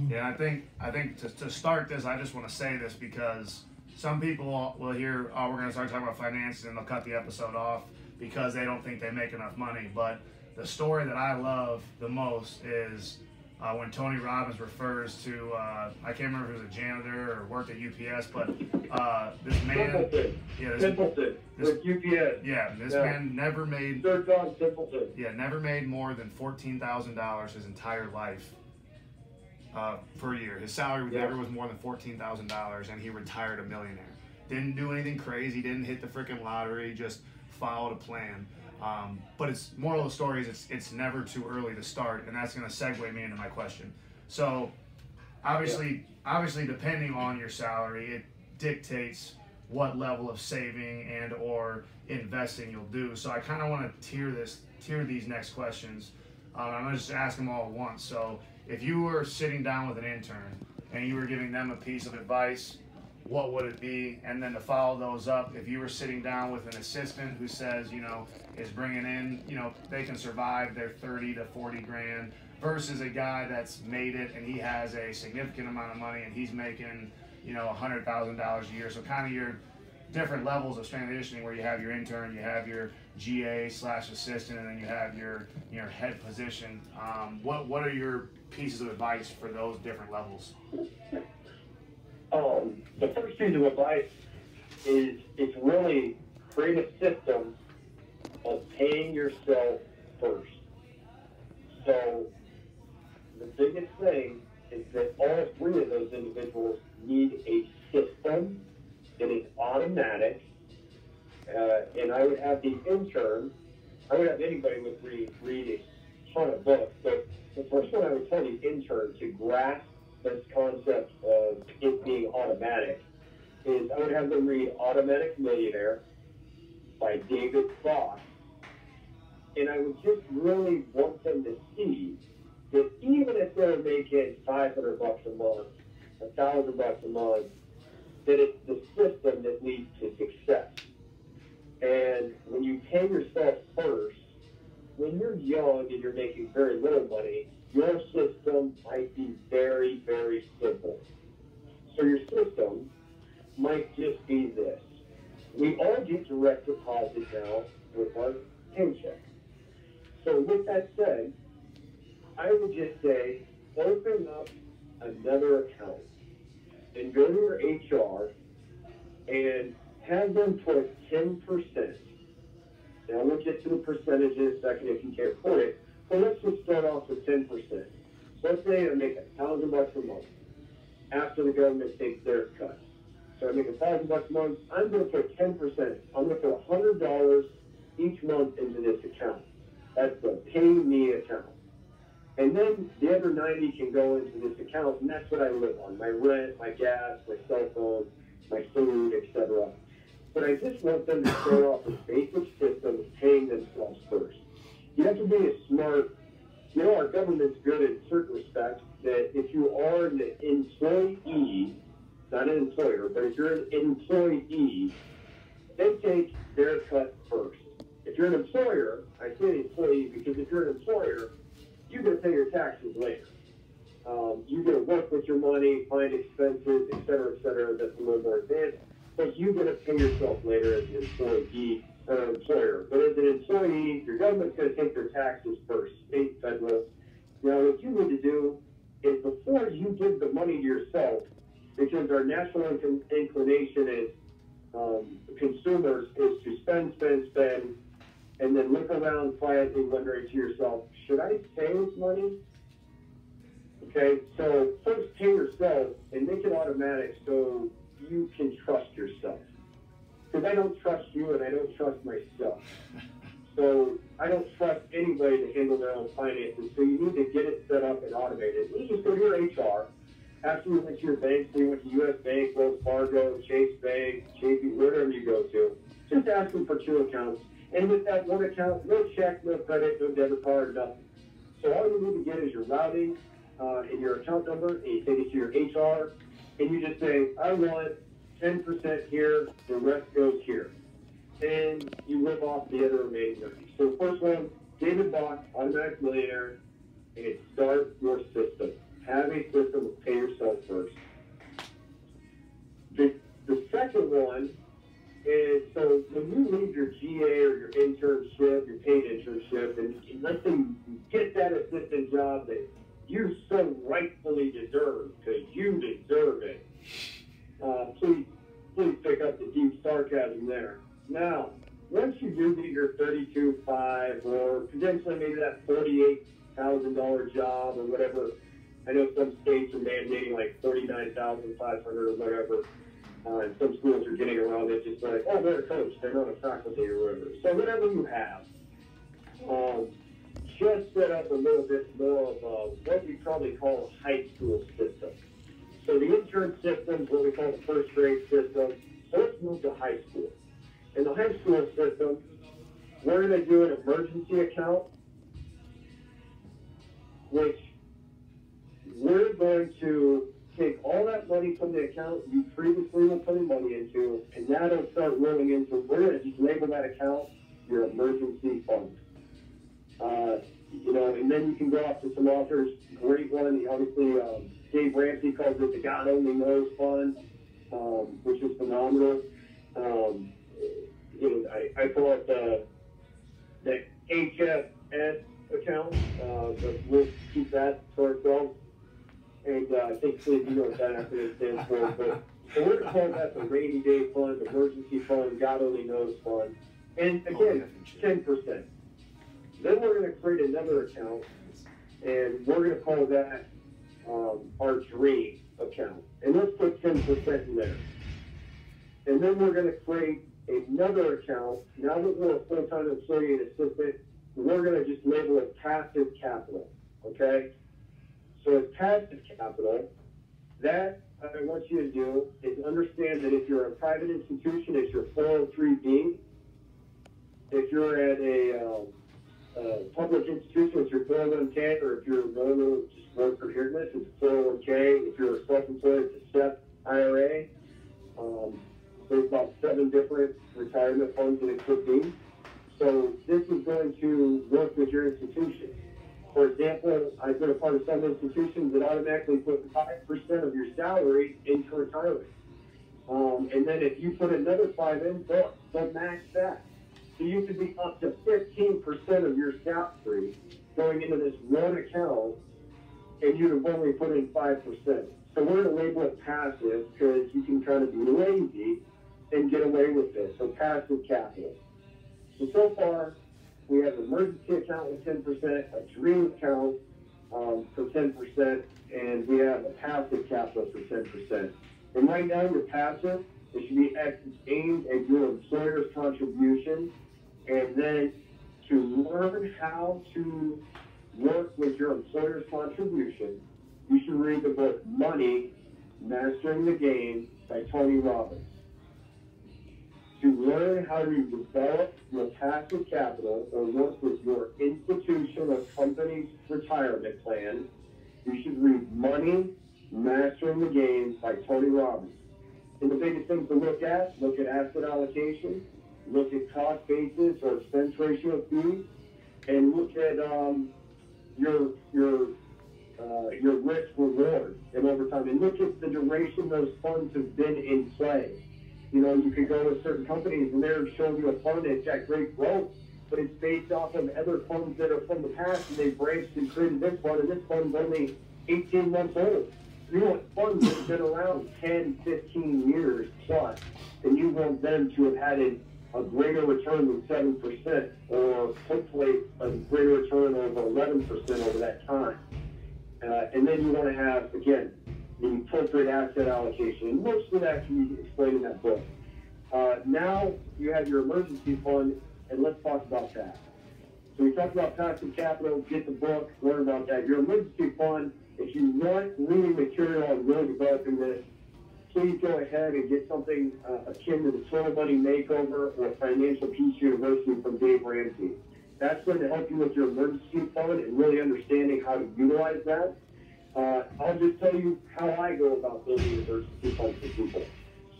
Yeah, I think I think to, to start this, I just want to say this because some people will hear, oh, we're going to start talking about finances, and they'll cut the episode off because they don't think they make enough money. But the story that I love the most is uh, when Tony Robbins refers to, uh, I can't remember if he was a janitor or worked at UPS, but uh, this man, Simpleton. yeah, this, Simpleton this- with UPS. yeah, this Yeah. man never made Sir John Simpleton. yeah, never made more than fourteen thousand dollars his entire life uh, per year. His salary Yeah. never was more than fourteen thousand dollars, and he retired a millionaire. didn't do anything crazy, didn't hit the freaking lottery, just followed a plan. Um, but it's moral of the story is it's it's never too early to start, and that's going to segue me into my question. So, obviously, obviously, depending on your salary, it dictates what level of saving and or investing you'll do. So I kind of want to tier this tier these next questions. Um, I'm gonna just ask them all at once. So if you were sitting down with an intern and you were giving them a piece of advice, what would it be? And then to follow those up, if you were sitting down with an assistant who says, you know, is bringing in, you know, they can survive their 30 to 40 grand versus a guy that's made it and he has a significant amount of money and he's making, you know, $100,000 a year. So kind of your different levels of transitioning where you have your intern, you have your GA slash assistant, and then you have your your head position. Um, what what are your pieces of advice for those different levels? Um, the first piece of advice is it's really create a system of paying yourself first. So the biggest thing is that all three of those individuals need a system that is automatic. Uh, and I would have the intern, I would have anybody with read, read a ton of books, but the first one I would tell the intern to grasp this concept of it being automatic is I would have them read Automatic Millionaire by David Fox. And I would just really want them to see that even if they're making 500 bucks a month, a thousand bucks a month, that it's the system that leads to success. And when you pay yourself first, when you're young and you're making very little money, your system might be very, very simple. So your system might just be this. We all get direct deposit now with our paycheck. So with that said, I would just say, open up another account and go to your HR and have them put 10%. Now we'll get to the percentages in a second if you can't afford it, but let's just start off with 10%. Let's say I make a thousand bucks a month after the government takes their cut. So I make a thousand bucks a month. I'm going to put 10%. I'm going to put hundred dollars each month into this account. That's the pay me account. And then the other 90 can go into this account, and that's what I live on. My rent, my gas, my cell phone, my food, etc. But I just want them to start off with basic system of paying themselves first. You have to be a smart, you know, our government's good in certain respects that if you are an employee, not an employer, but if you're an employee, they take their cut first. If you're an employer, I say employee because if you're an employer, you're going to pay your taxes later. Um, you're going to work with your money, find expenses, et cetera, et cetera. That's a little more advanced. But you're going to pay yourself later as an employee or an employer. But as an employee, your government's going to take their taxes first, state, federal. Now, what you need to do is before you give the money to yourself, because our national incl- inclination is um, consumers is to spend, spend, spend, and then look around quietly wondering to yourself, should I save money? Okay, so first pay yourself and make it automatic so you can trust yourself. Because I don't trust you and I don't trust myself. So I don't trust anybody to handle their own finances. So you need to get it set up and automated. You just go to your HR. After you went to your bank, so you went to U.S. Bank, Wells Fargo, Chase Bank, JP, wherever you go to, just ask them for two accounts. And with that one account, no check, no credit, no debit card, nothing. So all you need to get is your routing uh, and your account number, and you take it to your HR, and you just say, I want 10% here, the rest goes here. And you live off the other remaining 90. So first one, David Bach, Automatic Millionaire, and start your system. Have a system pay yourself first. The, the second one is so when you leave your GA or your internship, your paid internship, and, and let's say you get that assistant job that you so rightfully deserve because you deserve it. Uh, please, please pick up the deep sarcasm there. Now, once you do get your 32.5 or potentially maybe that $48,000 job or whatever, I know some states are mandating like 49,500 or whatever. Uh, and some schools are getting around it just like, oh, they're a coach, they're not a faculty or whatever. So whatever you have, um, just set up a little bit more of a, what we probably call a high school system. So the intern system is what we call the first grade system. So let's move to high school. In the high school system, we're going to do an emergency account, which we're going to take all that money from the account you previously were putting money into, and now that'll start rolling into, we're to label that account your emergency fund. Uh, you know, and then you can go off to some authors. Great one, obviously, um, Dave Ramsey calls it the God Only Knows Fund, um, which is phenomenal. Um, you know, I, I call it the, the HFS account, uh, but we'll keep that to ourselves. And uh, I think Steve, you know what that acronym stands for. But so we're going to call that the rainy day fund, emergency fund, God only knows fund. And again, ten percent. Then we're going to create another account, and we're going to call that um, our dream account. And let's put ten percent in there. And then we're going to create another account. Now that we're a full-time employee and assistant, we're going to just label it passive capital. Okay? So it's passive capital. That I want you to do is understand that if you're a private institution, it's your 403b. If you're at a um, uh, public institution, it's your 401k, or if you're a normal just work preparedness, it's a 401k. If you're a self-employed, it's a SEP IRA. Um, there's about seven different retirement funds that it could be. So this is going to work with your institution. For example, I've been a part of some institutions that automatically put 5% of your salary into retirement. Um, and then if you put another 5 in, they'll, they'll match that. So you could be up to 15% of your salary going into this one account, and you'd have only put in 5%. So we're going to label it passive because you can kind of be lazy and get away with this. So passive capital. So, so far, we have an emergency account with 10%, a dream account um, for 10%, and we have a passive capital for 10%. And right now, your passive, it should be aimed at your employer's contribution, and then to learn how to work with your employer's contribution, you should read the book Money, Mastering the Game by Tony Robbins to learn how to develop your passive capital or work with your institution or company's retirement plan, you should read Money, Mastering the Game by Tony Robbins. And the biggest things to look at, look at asset allocation, look at cost basis or expense ratio of fees, and look at um, your your uh, your risk reward and over time, and look at the duration those funds have been in play. You know, you can go to certain companies and they're showing you a fund that's got great growth, but it's based off of other funds that are from the past and they branched and created this fund, and this fund's only 18 months old. You want funds that have been around 10, 15 years plus, and you want them to have had a, a greater return than 7%, or hopefully a greater return over 11% over that time. Uh, and then you want to have, again, the appropriate asset allocation. Most of that can be explained in that book. Uh, now you have your emergency fund, and let's talk about that. So we talked about passive capital, get the book, learn about that. Your emergency fund, if you want reading material on really developing this, please go ahead and get something uh, akin to the Total Money Makeover or Financial Peace University from Dave Ramsey. That's going to help you with your emergency fund and really understanding how to utilize that. Uh, I'll just tell you how I go about building emergency funds for people.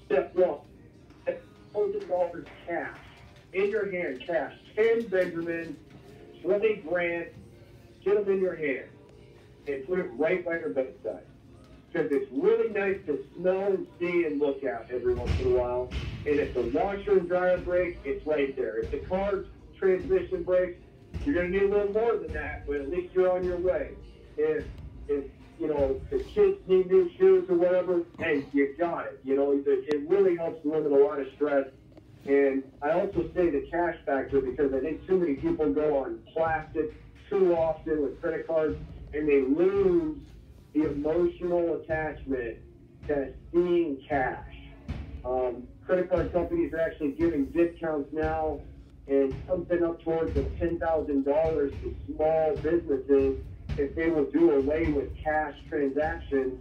Step one, thousand dollars cash in your hand, cash, ten Benjamins, twenty grand, get them in your hand and put it right by your bedside. Because it's really nice to smell and see and look at every once in a while. And if the washer and dryer break, it's right there. If the car transmission breaks, you're going to need a little more than that, but at least you're on your way. If if you know, the kids need new shoes or whatever, hey, you got it. You know, it really helps limit a lot of stress. And I also say the cash factor because I think too many people go on plastic too often with credit cards and they lose the emotional attachment to seeing cash. Um, credit card companies are actually giving discounts now and something up towards of $10,000 to small businesses if they will do away with cash transactions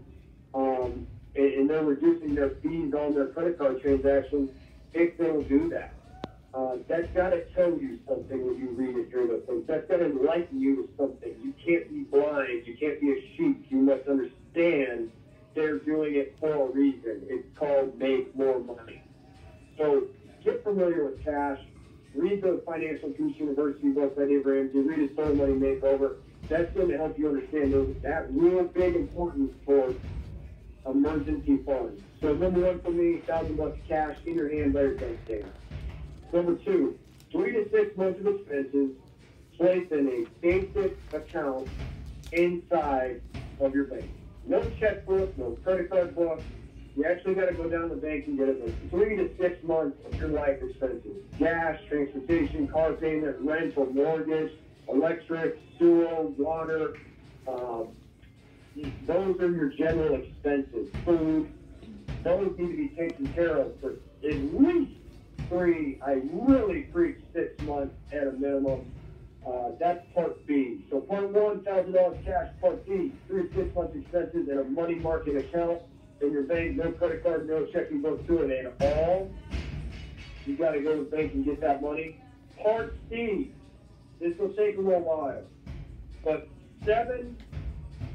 um, and, and they're reducing their fees on their credit card transactions if they will do that. Uh, that's got to tell you something when you read it through the things. That's got to enlighten you to something. You can't be blind. You can't be a sheep. You must understand they're doing it for a reason. It's called make more money. So get familiar with cash. Read the Financial Peace University book by Dave Ramsey. Read his Total Money Makeover. That's going to help you understand those, that real big importance for emergency funds. So number one for me, thousand bucks cash in your hand by your bank statement. Number two, three to six months of expenses placed in a basic account inside of your bank. No checkbook, no credit card book. You actually got to go down to the bank and get it. Three to six months of your life expenses: gas, transportation, car payment, rent or mortgage, electric, sewer, water. Um, those are your general expenses. Food. Those need to be taken care of for at least three. I really preach six months at a minimum. Uh, that's part B. So part one, thousand dollars cash. Part B, three six months expenses in a money market account in your bank. No credit card, no checking book to it, and all. You got to go to the bank and get that money. Part C. This will take a little while, but seven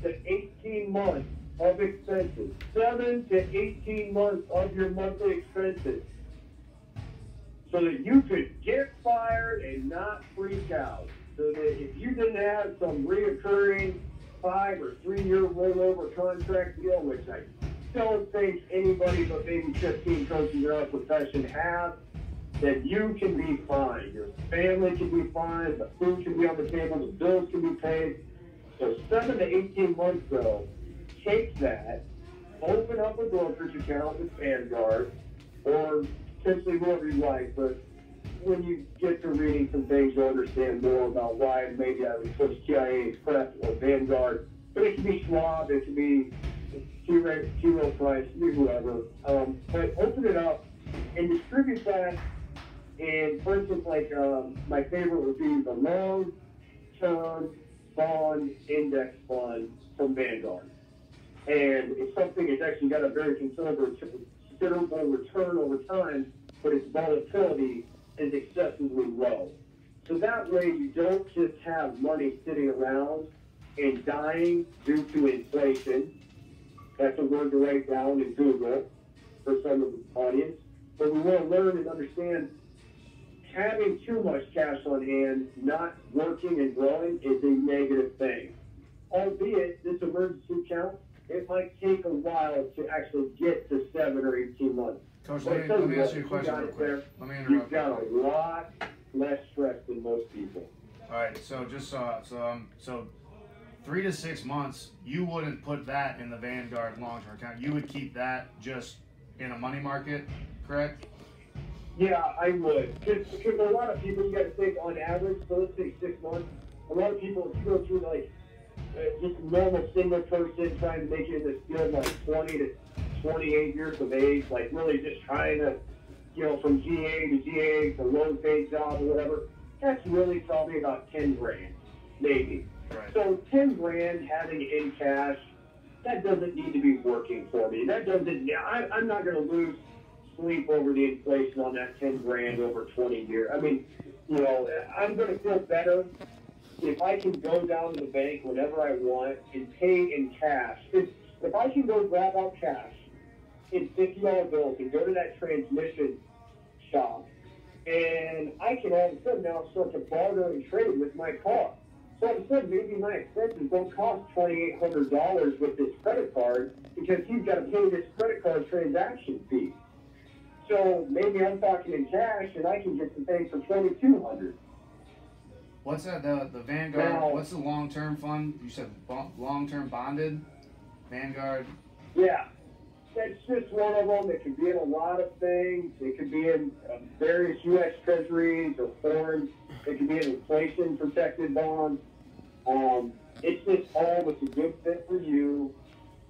to 18 months of expenses. Seven to 18 months of your monthly expenses. So that you could get fired and not freak out. So that if you didn't have some reoccurring five or three year rollover contract deal, which I don't think anybody but maybe 15 coaches in our profession have, then you can be fine. Your family can be fine. The food can be on the table. The bills can be paid so seven to 18 months though, take that, open up a brokerage account with Vanguard, or potentially whoever you like, but when you get to reading some things, you'll understand more about why maybe I would switch TIAA Express or Vanguard. But it can be Schwab, it can be T. Rowe Price, it whoever. Um, but open it up and distribute that. And for instance, like um, my favorite would be the long term bond index fund from Vanguard. And it's something that's actually got a very considerable, considerable return over time, but its volatility is excessively low. So that way you don't just have money sitting around and dying due to inflation. That's a word to write down in Google for some of the audience. But we want to learn and understand having too much cash on hand, not working and growing, is a negative thing. Albeit, this emergency account, it might take a while to actually get to seven or 18 months. Coach, let me, let me ask you a question real quick. There, let me interrupt. You've got a lot less stress than most people. All right, so just uh, so um, so three to six months, you wouldn't put that in the Vanguard long-term account. You would keep that just in a money market, correct? Yeah, I would. Because, because a lot of people, you got to think on average, so let's say six months, a lot of people, if you go through like uh, just normal single person trying to make it in this field like 20 to 28 years of age, like really just trying to, you know, from GA to GA to low paid job or whatever, that's really probably about 10 grand, maybe. Right. So 10 grand having in cash, that doesn't need to be working for me. That doesn't, yeah, I, I'm not going to lose sleep over the inflation on that 10 grand over 20 years. I mean, you know, I'm going to feel better if I can go down to the bank whenever I want and pay in cash. If, if I can go grab out cash in $50 bills and go to that transmission shop, and I can all of a sudden now start to barter and trade with my car. So a sudden, maybe my expenses don't cost $2,800 with this credit card because he's got to pay this credit card transaction fee. So maybe I'm talking in cash and I can get the thing for twenty two hundred. What's that? The the Vanguard. Now, what's the long term fund? You said long term bonded, Vanguard. Yeah, that's just one of them. It can be in a lot of things. It could be in um, various U.S. Treasuries or foreign. It could be in inflation protected bonds. Um, it's just all that's a good fit for you.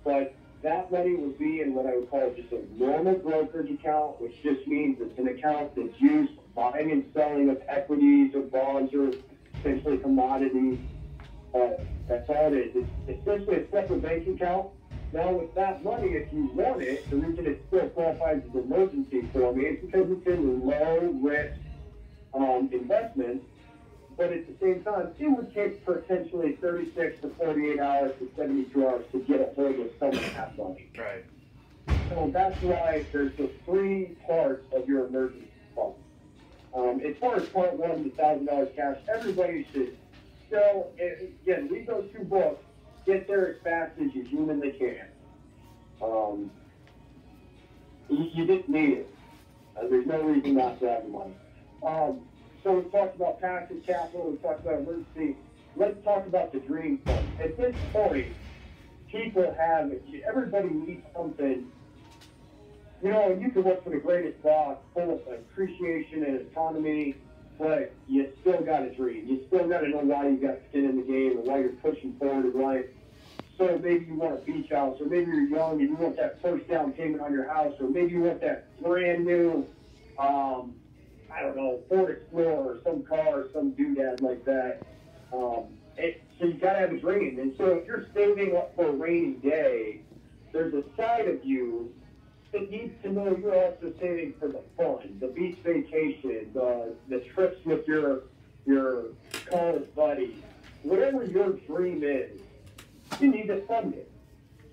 But that money would be in what I would call just a normal brokerage account, which just means it's an account that's used buying and selling of equities or bonds or essentially commodities. Uh, that's all it is. It's essentially a separate bank account. Now, with that money, if you want it, the reason it still qualifies as emergency for me is because it's in low risk um, investment. But at the same time, it would take potentially 36 to 48 hours to 72 hours to get a hold of some of that money. Right. So that's why there's the three parts of your emergency fund. Um, as far as part one, the thousand dollars cash, everybody should still, again, read those two books, get there as fast as you humanly can. Um, you, you just need it. Uh, there's no reason not to have the money. Um, so we talked about passive capital, we talked about emergency. Let's talk about the dream. At this point, people have, everybody needs something. You know, you can work for the greatest boss, full of appreciation and autonomy, but you still got a dream. You still got to know why you got skin in the game and why you're pushing forward in life. So maybe you want a beach house, or maybe you're young and you want that first down payment on your house, or maybe you want that brand new um, I don't know, Ford Explorer or some car or some doodad like that. Um, it, so you gotta have a dream. And so if you're saving up for a rainy day, there's a side of you that needs to know you're also saving for the fun, the beach vacation, the, the trips with your your college buddies, whatever your dream is, you need to fund it.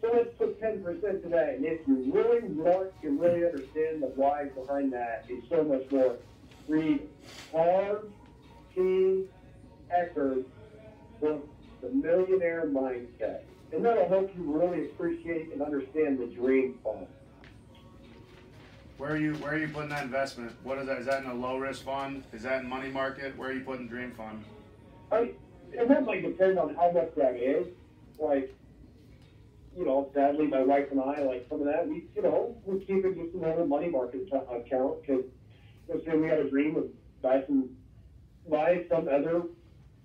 So let's put 10% to that. And if you really want to really understand the why behind that, it's so much more read Harv T. Eker's book, The Millionaire Mindset. And that'll help you really appreciate and understand the dream fund. Where are you where are you putting that investment? What is that? Is that in a low risk fund? Is that in money market? Where are you putting dream fund? I and that might depend on how much that is. Like, you know, sadly, my wife and I, like some of that, we, you know, we keep it just in another money market account because let's say we had a dream of buy some, buy some other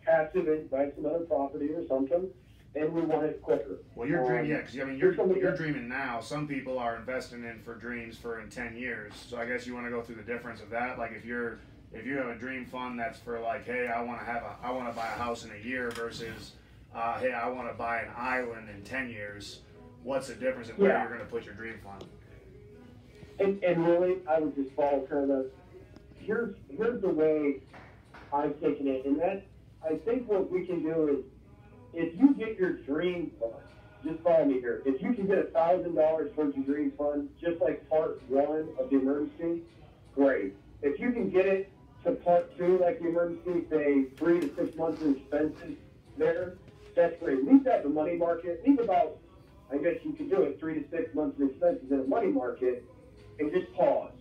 passive and buy some other property or something, and we want it quicker. Well, you're dreaming, yeah, because I mean, you're you're dreaming now. Some people are investing in for dreams for in ten years. So I guess you want to go through the difference of that. Like if you're if you have a dream fund that's for like, hey, I want to have a I want to buy a house in a year versus, uh, hey, I want to buy an island in ten years. What's the difference in where yeah. you're going to put your dream fund? And, and really, I would just follow kind of here's here's the way I've taken it, and that I think what we can do is if you get your dream fund, just follow me here. If you can get a thousand dollars towards your dream fund, just like part one of the emergency, great. If you can get it to part two, like the emergency, say three to six months of expenses there, that's great. Leave that the money market. Leave about, I guess you could do it, three to six months of expenses in a money market, and just pause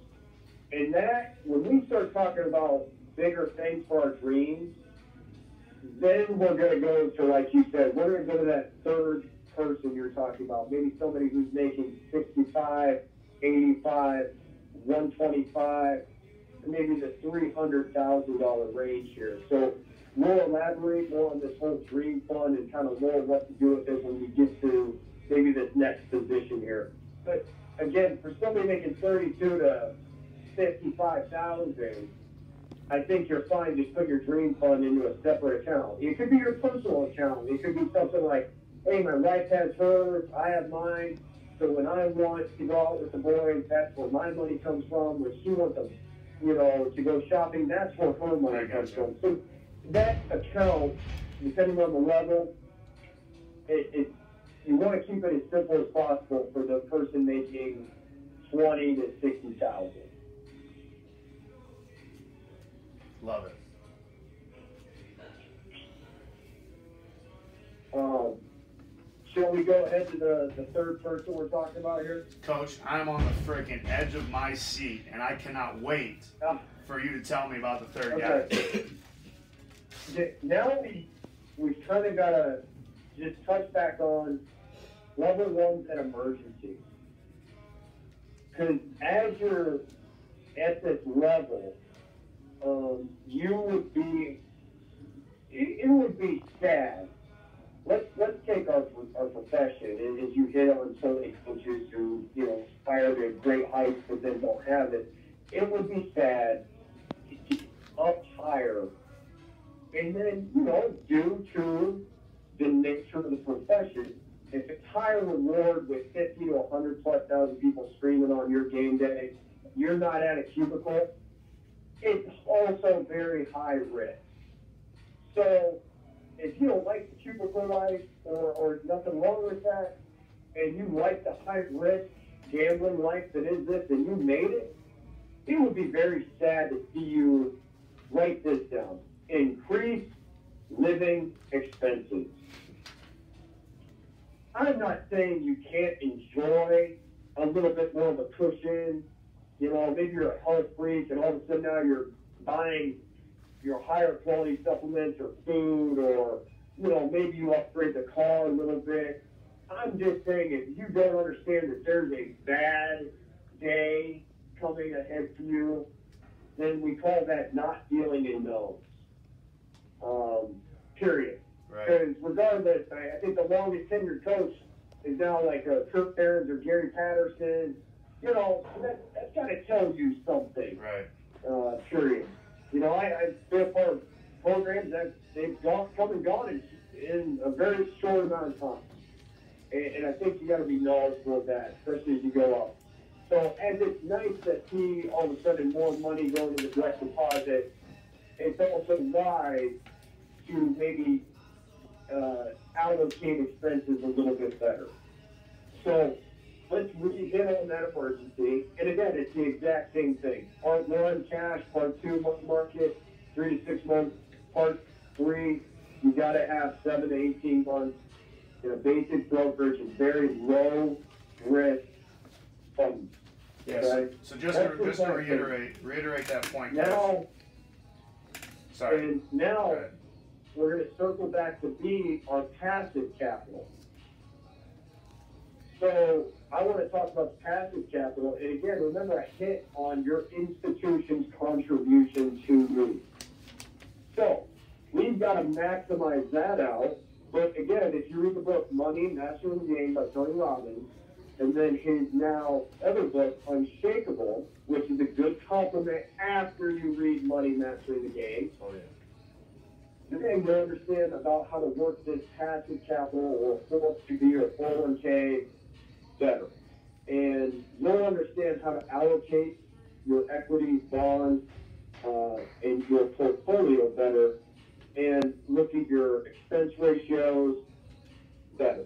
and that, when we start talking about bigger things for our dreams, then we're going to go to, like you said, we're going to go to that third person you're talking about. Maybe somebody who's making 65, 85, 125, maybe the $300,000 range here. So we'll elaborate more on this whole dream fund and kind of more what to do with it when we get to maybe this next position here. But again, for somebody making 32 to fifty-five thousand, I think you're fine just put your dream fund into a separate account. It could be your personal account. It could be something like, hey, my wife has hers, I have mine. So when I want to go out with the boys, that's where my money comes from. When she wants to, you know, to go shopping, that's where her money comes from. So that account, depending on the level, it, it you want to keep it as simple as possible for the person making twenty to sixty thousand. Love it. Um, shall we go ahead to the, the third person we're talking about here? Coach, I'm on the freaking edge of my seat, and I cannot wait ah. for you to tell me about the third okay. guy. now we, we've kind of got to just touch back on level ones and emergency. Because as you're at this level, um, you would be, it, it would be sad let's let's take our our profession and as you hit on so many coaches who you know aspire to great heights but then don't have it. It would be sad to get up higher, and then you know due to the nature of the profession, if it's high reward with 50 to 100 plus thousand people screaming on your game day, you're not at a cubicle. It's also very high risk. So if you don't like the cubicle life or, or nothing wrong with that, and you like the high risk gambling life that is this, and you made it, it would be very sad to see you write this down. Increase living expenses. I'm not saying you can't enjoy a little bit more of a cushion. You know, maybe you're a health freak and all of a sudden now you're buying your higher quality supplements or food or, you know, maybe you upgrade the car a little bit. I'm just saying if you don't understand that there's a bad day coming ahead for you, then we call that not dealing in those. Um, period. Right. Because regardless, I, I think the longest tenured coach is now like uh, Kirk Ferentz or Gary Patterson. You know, that, that's got to tell you something. Right. Uh, period. You know, I, I've been a part of programs that they've gone, come and gone in, in a very short amount of time. And, and I think you got to be knowledgeable of that, especially as you go up. So, and it's nice to see all of a sudden more money going into the direct deposit. It's also wise to maybe uh, allocate expenses a little bit better. So let's really that emergency. And again, it's the exact same thing. Part one, cash. Part two, money market. Three to six months. Part three, you got to have seven to 18 months in a basic brokerage and very low risk funds. Yes. Okay? So just That's to, just to reiterate reiterate that point. Now, Sorry. and now we're going to circle back to B, our passive capital. So I want to talk about passive capital. And again, remember I hit on your institution's contribution to me. So we've got to maximize that out. But again, if you read the book Money, Mastering the Game by Tony Robbins, and then his now other book, Unshakable, which is a good compliment after you read Money, Mastering the Game, Oh yeah. then you understand about how to work this passive capital or 4 to be or 401k better. And you'll understand how to allocate your equities, bonds, uh, and your portfolio better and look at your expense ratios better.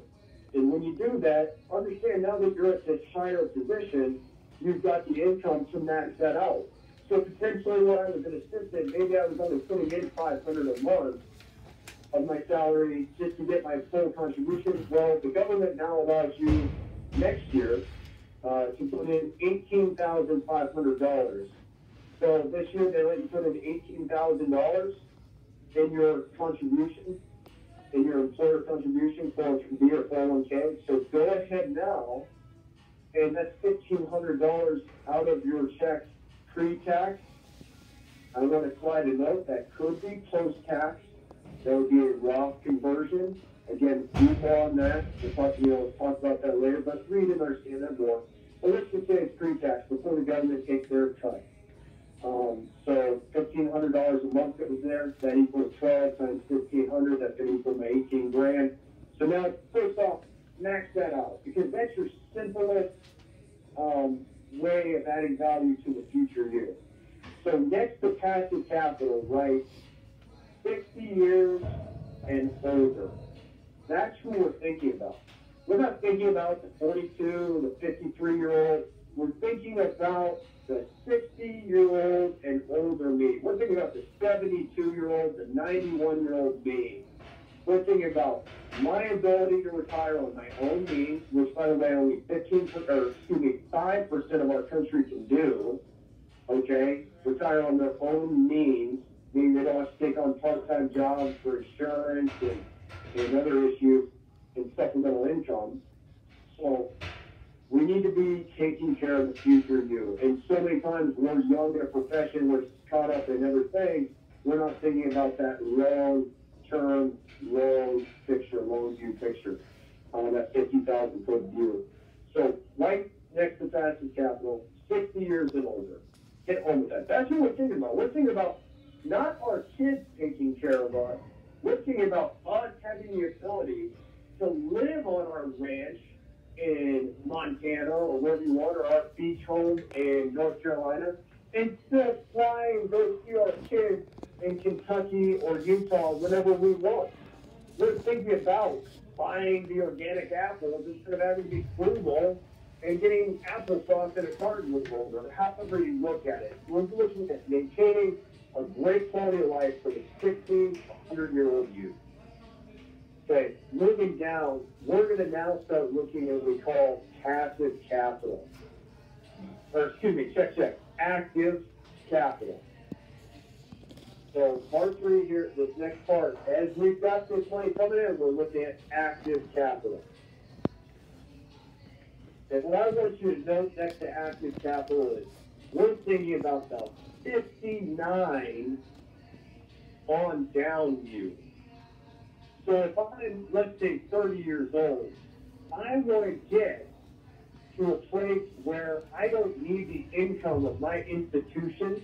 And when you do that, understand now that you're at this higher position, you've got the income to max that out. So potentially when I was an assistant, maybe I was only putting in five hundred a month of my salary just to get my full contribution. Well, the government now allows you next year uh, to put in eighteen thousand five hundred dollars. So this year they let you put in eighteen thousand dollars in your contribution, in your employer contribution for B or 401k. So go ahead now, and that's fifteen hundred dollars out of your check pre-tax. I want to slide a note that could be post-tax. That would be a Roth conversion. Again, deep on that. We'll talk, know, talk about that later, but read and understand that more. But let's just say it's pre-tax before the government takes their cut. Um, so fifteen hundred dollars a month that was there, that equals twelve times fifteen hundred, that's gonna equal my eighteen grand. So now, first off, max that out, because that's your simplest, um, way of adding value to the future here. So next to passive capital, right, sixty years and older. That's who we're thinking about. We're not thinking about the forty-two, the fifty-three year old. We're thinking about the 60 year old and older me. We're thinking about the 72 year old, the 91 year old me. We're thinking about my ability to retire on my own means, which by the way, only 15 per- or excuse me, 5% of our country can do. Okay, retire on their own means, meaning they don't have to take on part-time jobs for insurance and, and other issues and supplemental income. So we need to be taking care of the future you. And so many times we're young in a profession, we're caught up in other things. We're not thinking about that long term long fixture, long view picture on that fifty thousand foot view. So right next to Passive Capital, sixty years and older, get home with that. That's what we're thinking about. We're thinking about not our kids taking care of us. Thinking about us having the ability to live on our ranch in Montana or wherever you want, or our beach home in North Carolina, and still fly and go see our kids in Kentucky or Utah whenever we want. We're thinking about buying the organic apples instead of having to be frugal and getting applesauce in a carton with holder, however you look at it. We're looking at maintaining a great quality of life for the 60, 100 year old youth. Okay, moving down, we're going to now start looking at what we call passive capital. Or excuse me, check, check, active capital. So part three here, this next part, as we've got this money coming in, we're looking at active capital. And what I want you to note next to active capital is we're thinking about the 59 on down you. So if I'm, let's say, 30 years old, I want to get to a place where I don't need the income of my institution,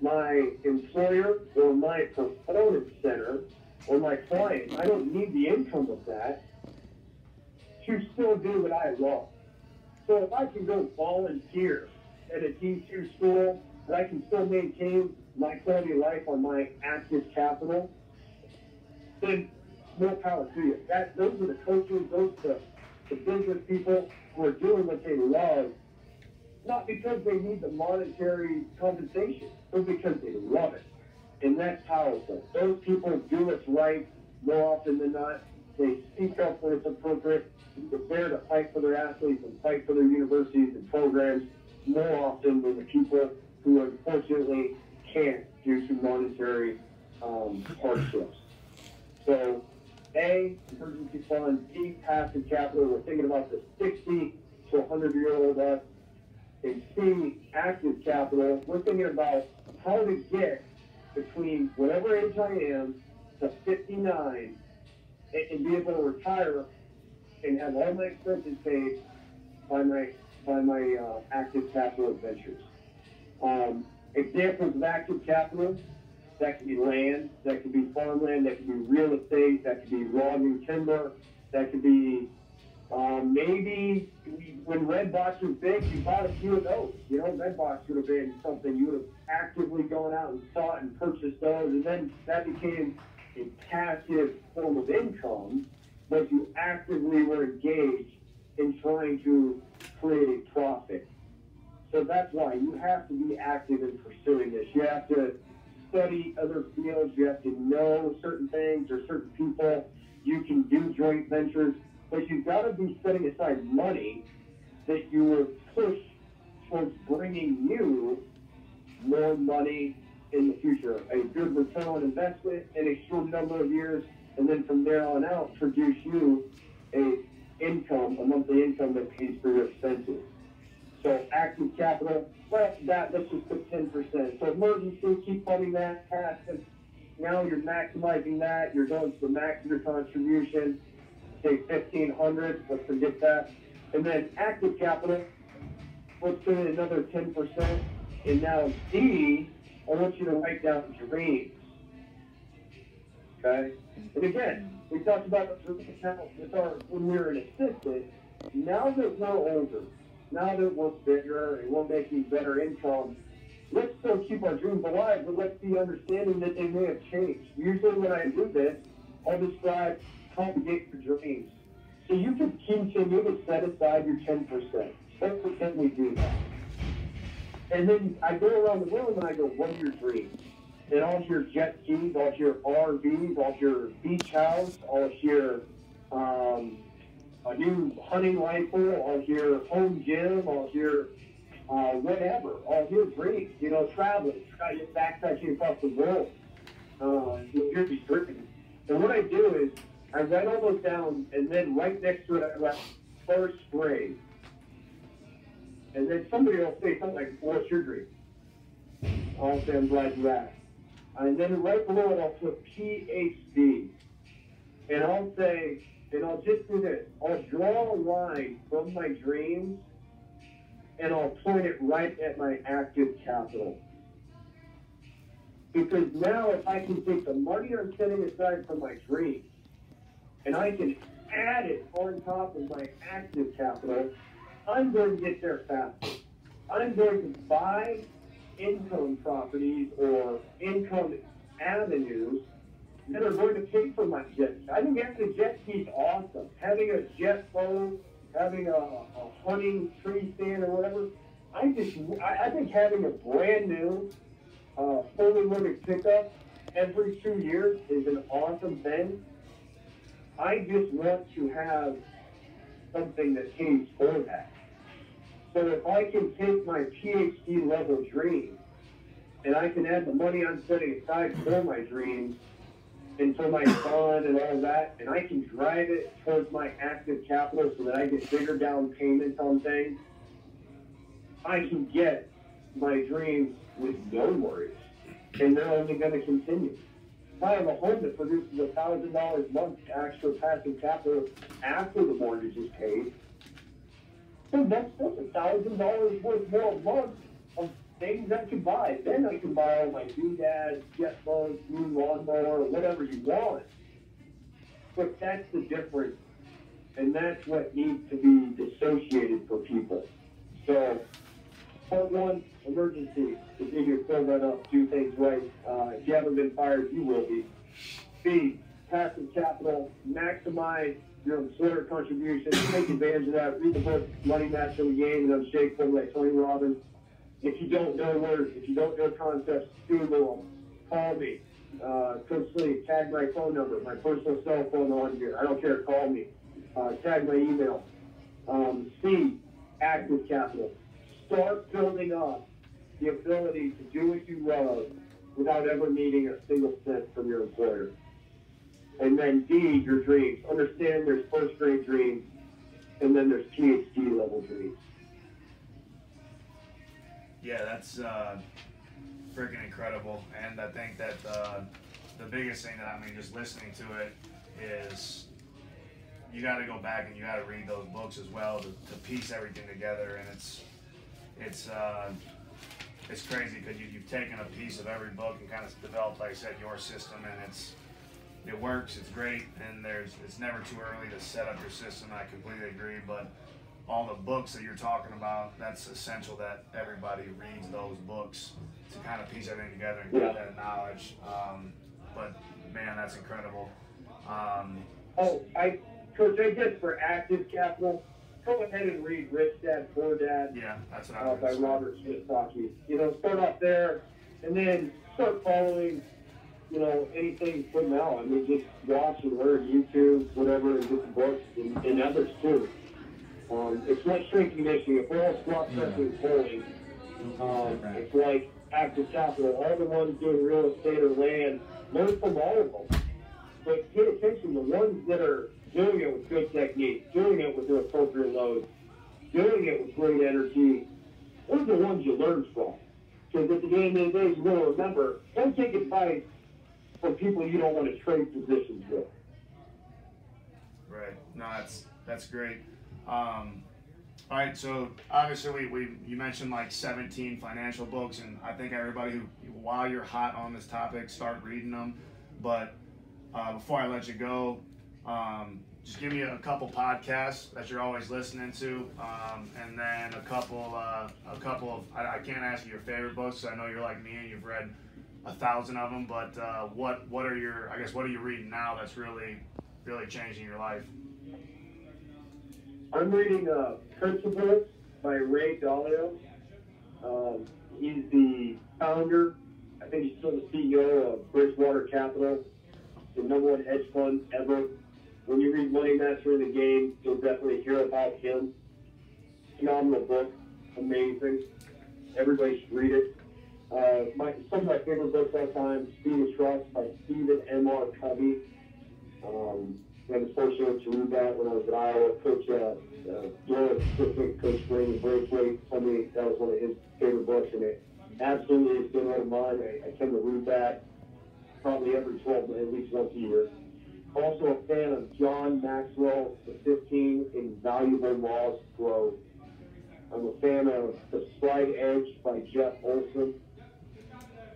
my employer, or my performance center, or my client. I don't need the income of that to still do what I love. So if I can go volunteer at a D2 school, and I can still maintain my quality of life on my active capital, then more power to you. That those are the coaches, those are the, the business people who are doing what they love, not because they need the monetary compensation, but because they love it. And that's powerful. Those people do what's right more often than not. They speak up when it's appropriate. They're there to fight for their athletes and fight for their universities and programs more often than the people who unfortunately can't due to monetary um, hardships. So a, emergency fund, B, passive capital, we're thinking about the 60 to 100 year old us. And C, active capital, we're thinking about how to get between whatever age I am to 59 and, and be able to retire and have all my expenses paid by my by my uh, active capital adventures. Um, examples of active capital that could be land, that could be farmland, that could be real estate, that could be logging timber, that could be um, maybe when Redbox was big, you bought a few of those. You know, Redbox would have been something you would have actively gone out and sought and purchased those, and then that became a passive form of income, but you actively were engaged in trying to create a profit. So that's why you have to be active in pursuing this. You have to study other fields. You have to know certain things or certain people. You can do joint ventures, but you've got to be setting aside money that you will push towards bringing you more money in the future, a good return on investment in a short number of years, and then from there on out, produce you a income, a monthly income that pays for your expenses. So active capital, well, that, let's just put ten percent. So emergency, keep funding that, passive. Now you're maximizing that, you're going to the max of your contribution, say fifteen hundred, let's forget that. And then active capital, let's put in another ten percent. And now D, I want you to write down dreams. Okay? And again, we talked about our, when we were an assistant. Now that we're older, now that we're bigger and we're making better income, let's still keep our dreams alive, but let's be understanding that they may have changed. Usually when I do this, I'll describe how to get your dreams. So you can continue to set aside your 10%. Let's pretend we do that. And then I go around the room and I go, what are your dreams? And I'll hear jet skis, I'll hear RVs, I'll hear beach house, I'll hear um, new hunting rifle, I'll home gym, I'll uh, whatever, I'll hear dreams, you know, traveling, backpacking across the world. Uh, hear these dreams. And what I do is I write all those down, and then right next to it I write first grade. And then somebody will say something like, what's your dream? I'll say, I'm glad you asked. And then right below it, I'll put PhD. And I'll say, and I'll just do this. I'll draw a line from my dreams and I'll point it right at my active capital. Because now if I can take the money I'm setting aside for my dreams and I can add it on top of my active capital, I'm going to get there faster. I'm going to buy income properties or income avenues that are going to pay for my jet. I think having a jet ski is awesome. Having a jet boat, having a, a hunting tree stand or whatever. I just, I, I think having a brand new, uh, fully loaded pickup every two years is an awesome thing. I just want to have something that pays for that. So if I can take my PhD level dream and I can add the money I'm setting aside for my dreams and for my fund and all that, and I can drive it towards my active capital so that I get bigger down payments on things, I can get my dreams with no worries. And they're only going to continue. If I have a home that produces a thousand dollars a month extra passive capital after the mortgage is paid, then that's a thousand dollars worth more a month things I can buy. Then I can buy all my doodads, jet boats, new lawnmower, whatever you want. But that's the difference. And that's what needs to be dissociated for people. So, part one, emergency. Continue to fill that up, do things right. Uh, if you haven't been fired, you will be. B, passive capital, maximize your employer contributions, take advantage of that. Read the book, Money Master the Game, and Unshakable by Tony Robbins. If you don't know words, if you don't know concepts, Google them. Call me. Uh, Coach Sleeve, tag my phone number, my personal cell phone on here. I don't care, call me. Uh, tag my email. Um, C, active capital. Start building up the ability to do what you love without ever needing a single cent from your employer. And then D, your dreams. Understand there's first grade dreams, and then there's PhD level dreams. Yeah, that's uh, freaking incredible. And I think that uh, the biggest thing that I mean, just listening to it, is you got to go back and you got to read those books as well to, to piece everything together. And it's it's uh, it's crazy because you, you've taken a piece of every book and kind of developed, like I said, your system, and it's it works. It's great, and there's it's never too early to set up your system. I completely agree, but all the books that you're talking about, that's essential that everybody reads those books to kind of piece everything together and get that knowledge. Um, but man, that's incredible. Um, Oh, I, Coach, I guess for active capital, go ahead and read Rich Dad Poor Dad yeah, that's what I uh, by. Robert Kiyosaki. You know, start off there, and then start following. You know, anything from now. I mean, just watch and learn YouTube, whatever, and get the books and, and others too. Um, it's like strength conditioning. If we're all squat stretching pulling, um, it's like active capital. All the ones doing real estate or land, learn from all of them. But pay attention to the ones that are doing it with good technique, doing it with their appropriate loads, doing it with great energy. Those are the ones you learn from. Because at the end of the day, you will remember, don't take advice from people you don't want to trade positions with. Right. No, that's that's great. Um, all right. So obviously, we, we you mentioned like 17 financial books, and I think everybody who while you're hot on this topic, start reading them. But uh, before I let you go, um, just give me a couple podcasts that you're always listening to, um, and then a couple uh, a couple of I, I can't ask you your favorite books. I know you're like me and you've read a thousand of them. But uh, what what are your I guess what are you reading now that's really really changing your life? I'm reading uh, Principles by Ray Dalio. Um, he's the founder, I think he's still the CEO of Bridgewater Capital, the number one hedge fund ever. When you read Money Master in the Game, you'll definitely hear about him. Phenomenal book, amazing. Everybody should read it. Uh, my, some of my favorite books all time, Speed of Trust by Stephen M. R. Covey. Um, I was fortunate to read that when I was at Iowa. Coach uh, uh, Doris Pacific, Coach Brandon Braithwaite told me that was one of his favorite books, and it absolutely has been one of mine. I, I tend to read that probably every 12, at least once a year. Also a fan of John Maxwell, the 15 Invaluable Laws of Growth. I'm a fan of The Slight Edge by Jeff Olson.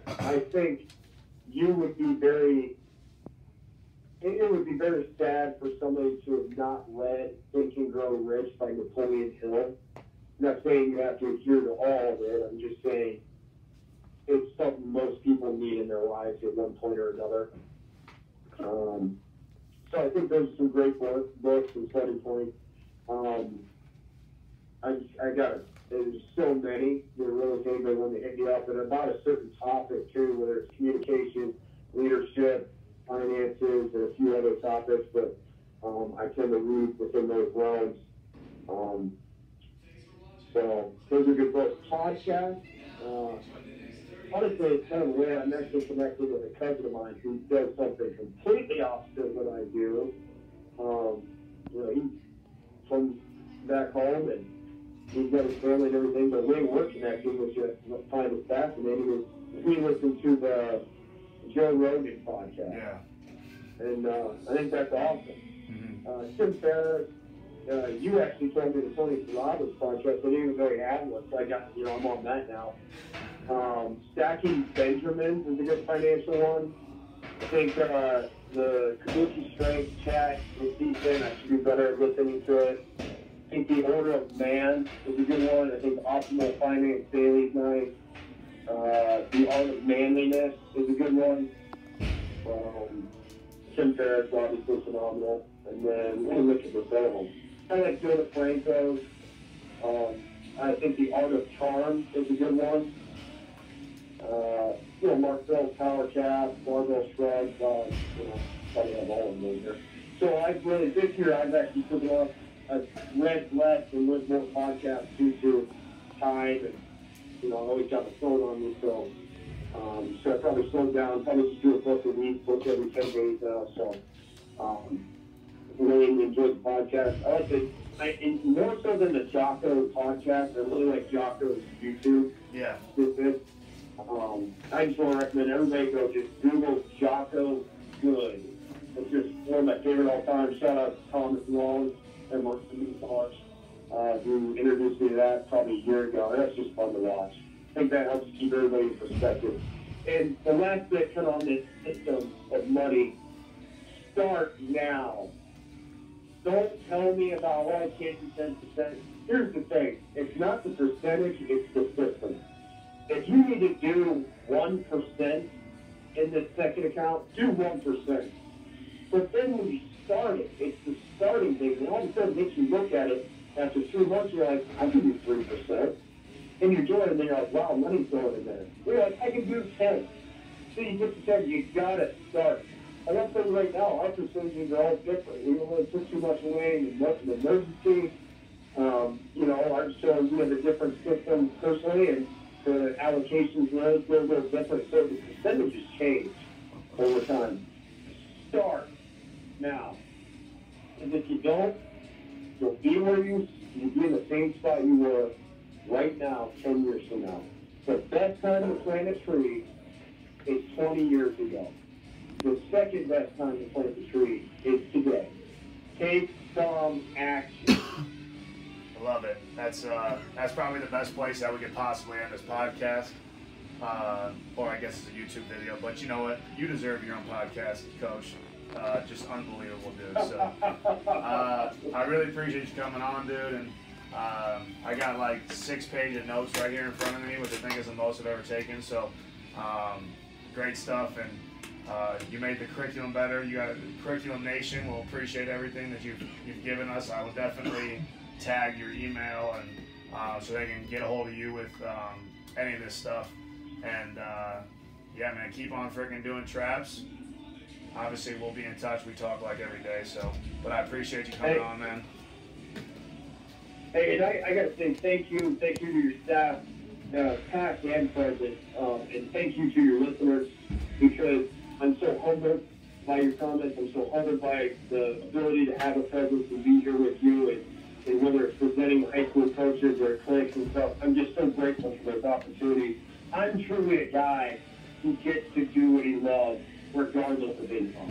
I think you would be very, it, it would be very sad for somebody to have not read Think and Grow Rich by Napoleon Hill. I'm not saying you have to adhere to all of it. I'm just saying it's something most people need in their lives at one point or another. Um, so I think those are some great books, and study points. Um, I, I got there's so many. You really if anybody want to hit me up, and about a certain topic too, whether it's communication, leadership, finances, and a few other topics. But um, I tend to read within those realms. Um, so those are good books. Podcast. Uh, honestly, it's kind of weird. I'm actually connected with a cousin of mine who does something completely opposite what I do. Um, you know, he's from back home and he's got his family and everything, but way we're connected, which I find is fascinating, is we listen to the Joe Rogan podcast. Yeah. And uh, I think that's awesome. hmm Uh, Tim Ferriss, uh, you actually told me the Tony Robbins podcast. I didn't even know he had one, so I got, you know, I'm on that now. Um, Stacking Benjamins is a good financial one. I think uh, the Kabuki Strength chat is decent. I should be better at listening to it. I think The Order of Man is a good one. I think Optimal Finance Daily is nice. Uh, the Art of Manliness is a good one. Um, Tim Ferriss, obviously phenomenal. And then let me look at the. I like Joe DeFranco. Um, I think The Art of Charm is a good one. Uh, you know, Mark Bell's Power Cast, Barbell Shrugs, uh, you know, probably have all of them here. So I've really, this year I've actually put off, I've read less and listened more podcasts due to time and, you know, I always got the phone on me, so, um, so I probably slowed down, probably just do a book a week, book every 10 days now, so, um, really enjoyed the podcast. I like the, I, more so than the Jocko podcast, I really like Jocko's YouTube. Yeah. Um, I just want to recommend everybody go just Google Jocko Good. It's just one of my favorite all time. Shout out to Thomas Long and Mark March, uh, who introduced me to that probably a year ago. And that's just fun to watch. I think that helps keep everybody in perspective. And the last bit, kind of on this system of money, start now. Don't tell me about, oh, I can't do 10%. Here's the thing. It's not the percentage, it's the system. If you need to do 1% in this second account, do 1%. But then when you start it, it's the starting thing. And all of a sudden, makes you look at it after three months, you're like, I can do 3%. And you're doing it, and you're like, wow, money's going in there. You're like, I can do 10. So you get to 10, you gotta start. And that's what right now, our percentages are all different. We don't really put too much away in what's an emergency. Um, you know, I'm sure we have a different system personally, and the allocations were a little bit different, so the percentages change over time. Start now. And if you don't, you'll be where you, you'll be in the same spot you were right now, 10 years from now. The best time to plant a tree is 20 years ago. The second best time to plant a tree is today. Take some action. I love it. That's uh, that's probably the best place that we could possibly end this podcast, uh, or I guess it's a YouTube video. But you know what? You deserve your own podcast, Coach. Uh, just unbelievable, dude. So uh, I really appreciate you coming on, dude. And um, I got like six pages of notes right here in front of me, which I think is the most I've ever taken. So um, great stuff. And uh, you made the curriculum better. You got Curriculum Nation will appreciate everything that you've you've given us. I will definitely tag your email and uh, so they can get a hold of you with um, any of this stuff. And uh, yeah, man, keep on freaking doing traps. Obviously, we'll be in touch. We talk like every day. So, but I appreciate you coming Hey. on, man. Hey, and I, I gotta say thank you, thank you to your staff, uh, past and present, um, and thank you to your listeners because I'm so humbled by your comments. I'm so humbled by the ability to have a presence and be here with you, and, and whether it's presenting high school coaches or clinics and stuff, I'm just so grateful for this opportunity. I'm truly a guy who gets to do what he loves regardless of income.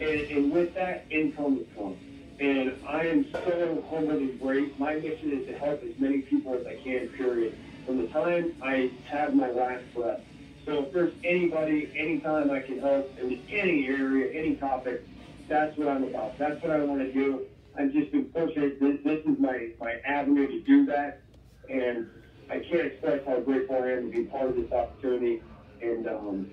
And, and with that, income is comes. And I am so humbled and great. My mission is to help as many people as I can, period. From the time I have my last breath. So if there's anybody, anytime I can help in any area, any topic, that's what I'm about. That's what I want to do. I'm just been fortunate. This, this is my, my avenue to do that. And I can't express how grateful I am to be part of this opportunity. And um,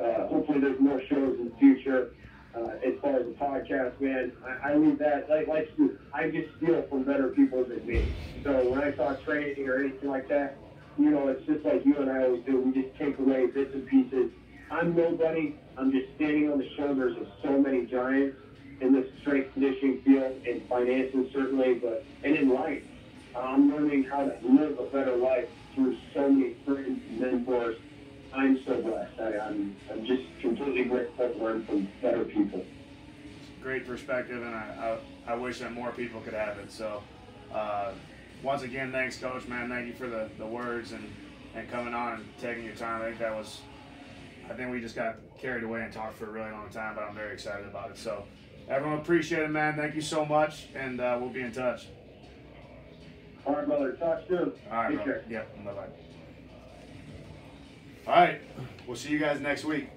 uh, hopefully there's more shows in the future. Uh, as far as the podcast, man, I, I leave that like like. I just steal from better people than me. So when I talk training or anything like that, you know, it's just like you and I always do. We just take away bits and pieces. I'm nobody. I'm just standing on the shoulders of so many giants in this strength conditioning field and finances certainly, but and in life. I'm learning how to live a better life through so many friends and mentors. I'm so blessed. I, I'm I'm just completely grateful to learn from better people. Great perspective, and I, I, I wish that more people could have it. So, uh, once again, thanks, Coach. Man, thank you for the, the words and, and coming on and taking your time. I think that was, I think we just got carried away and talked for a really long time, but I'm very excited about it. So, everyone, appreciate it, man. Thank you so much, and uh, we'll be in touch. All right, brother. Talk soon. All right, Take bro. care. Yep. Bye bye. All right. We'll see you guys next week.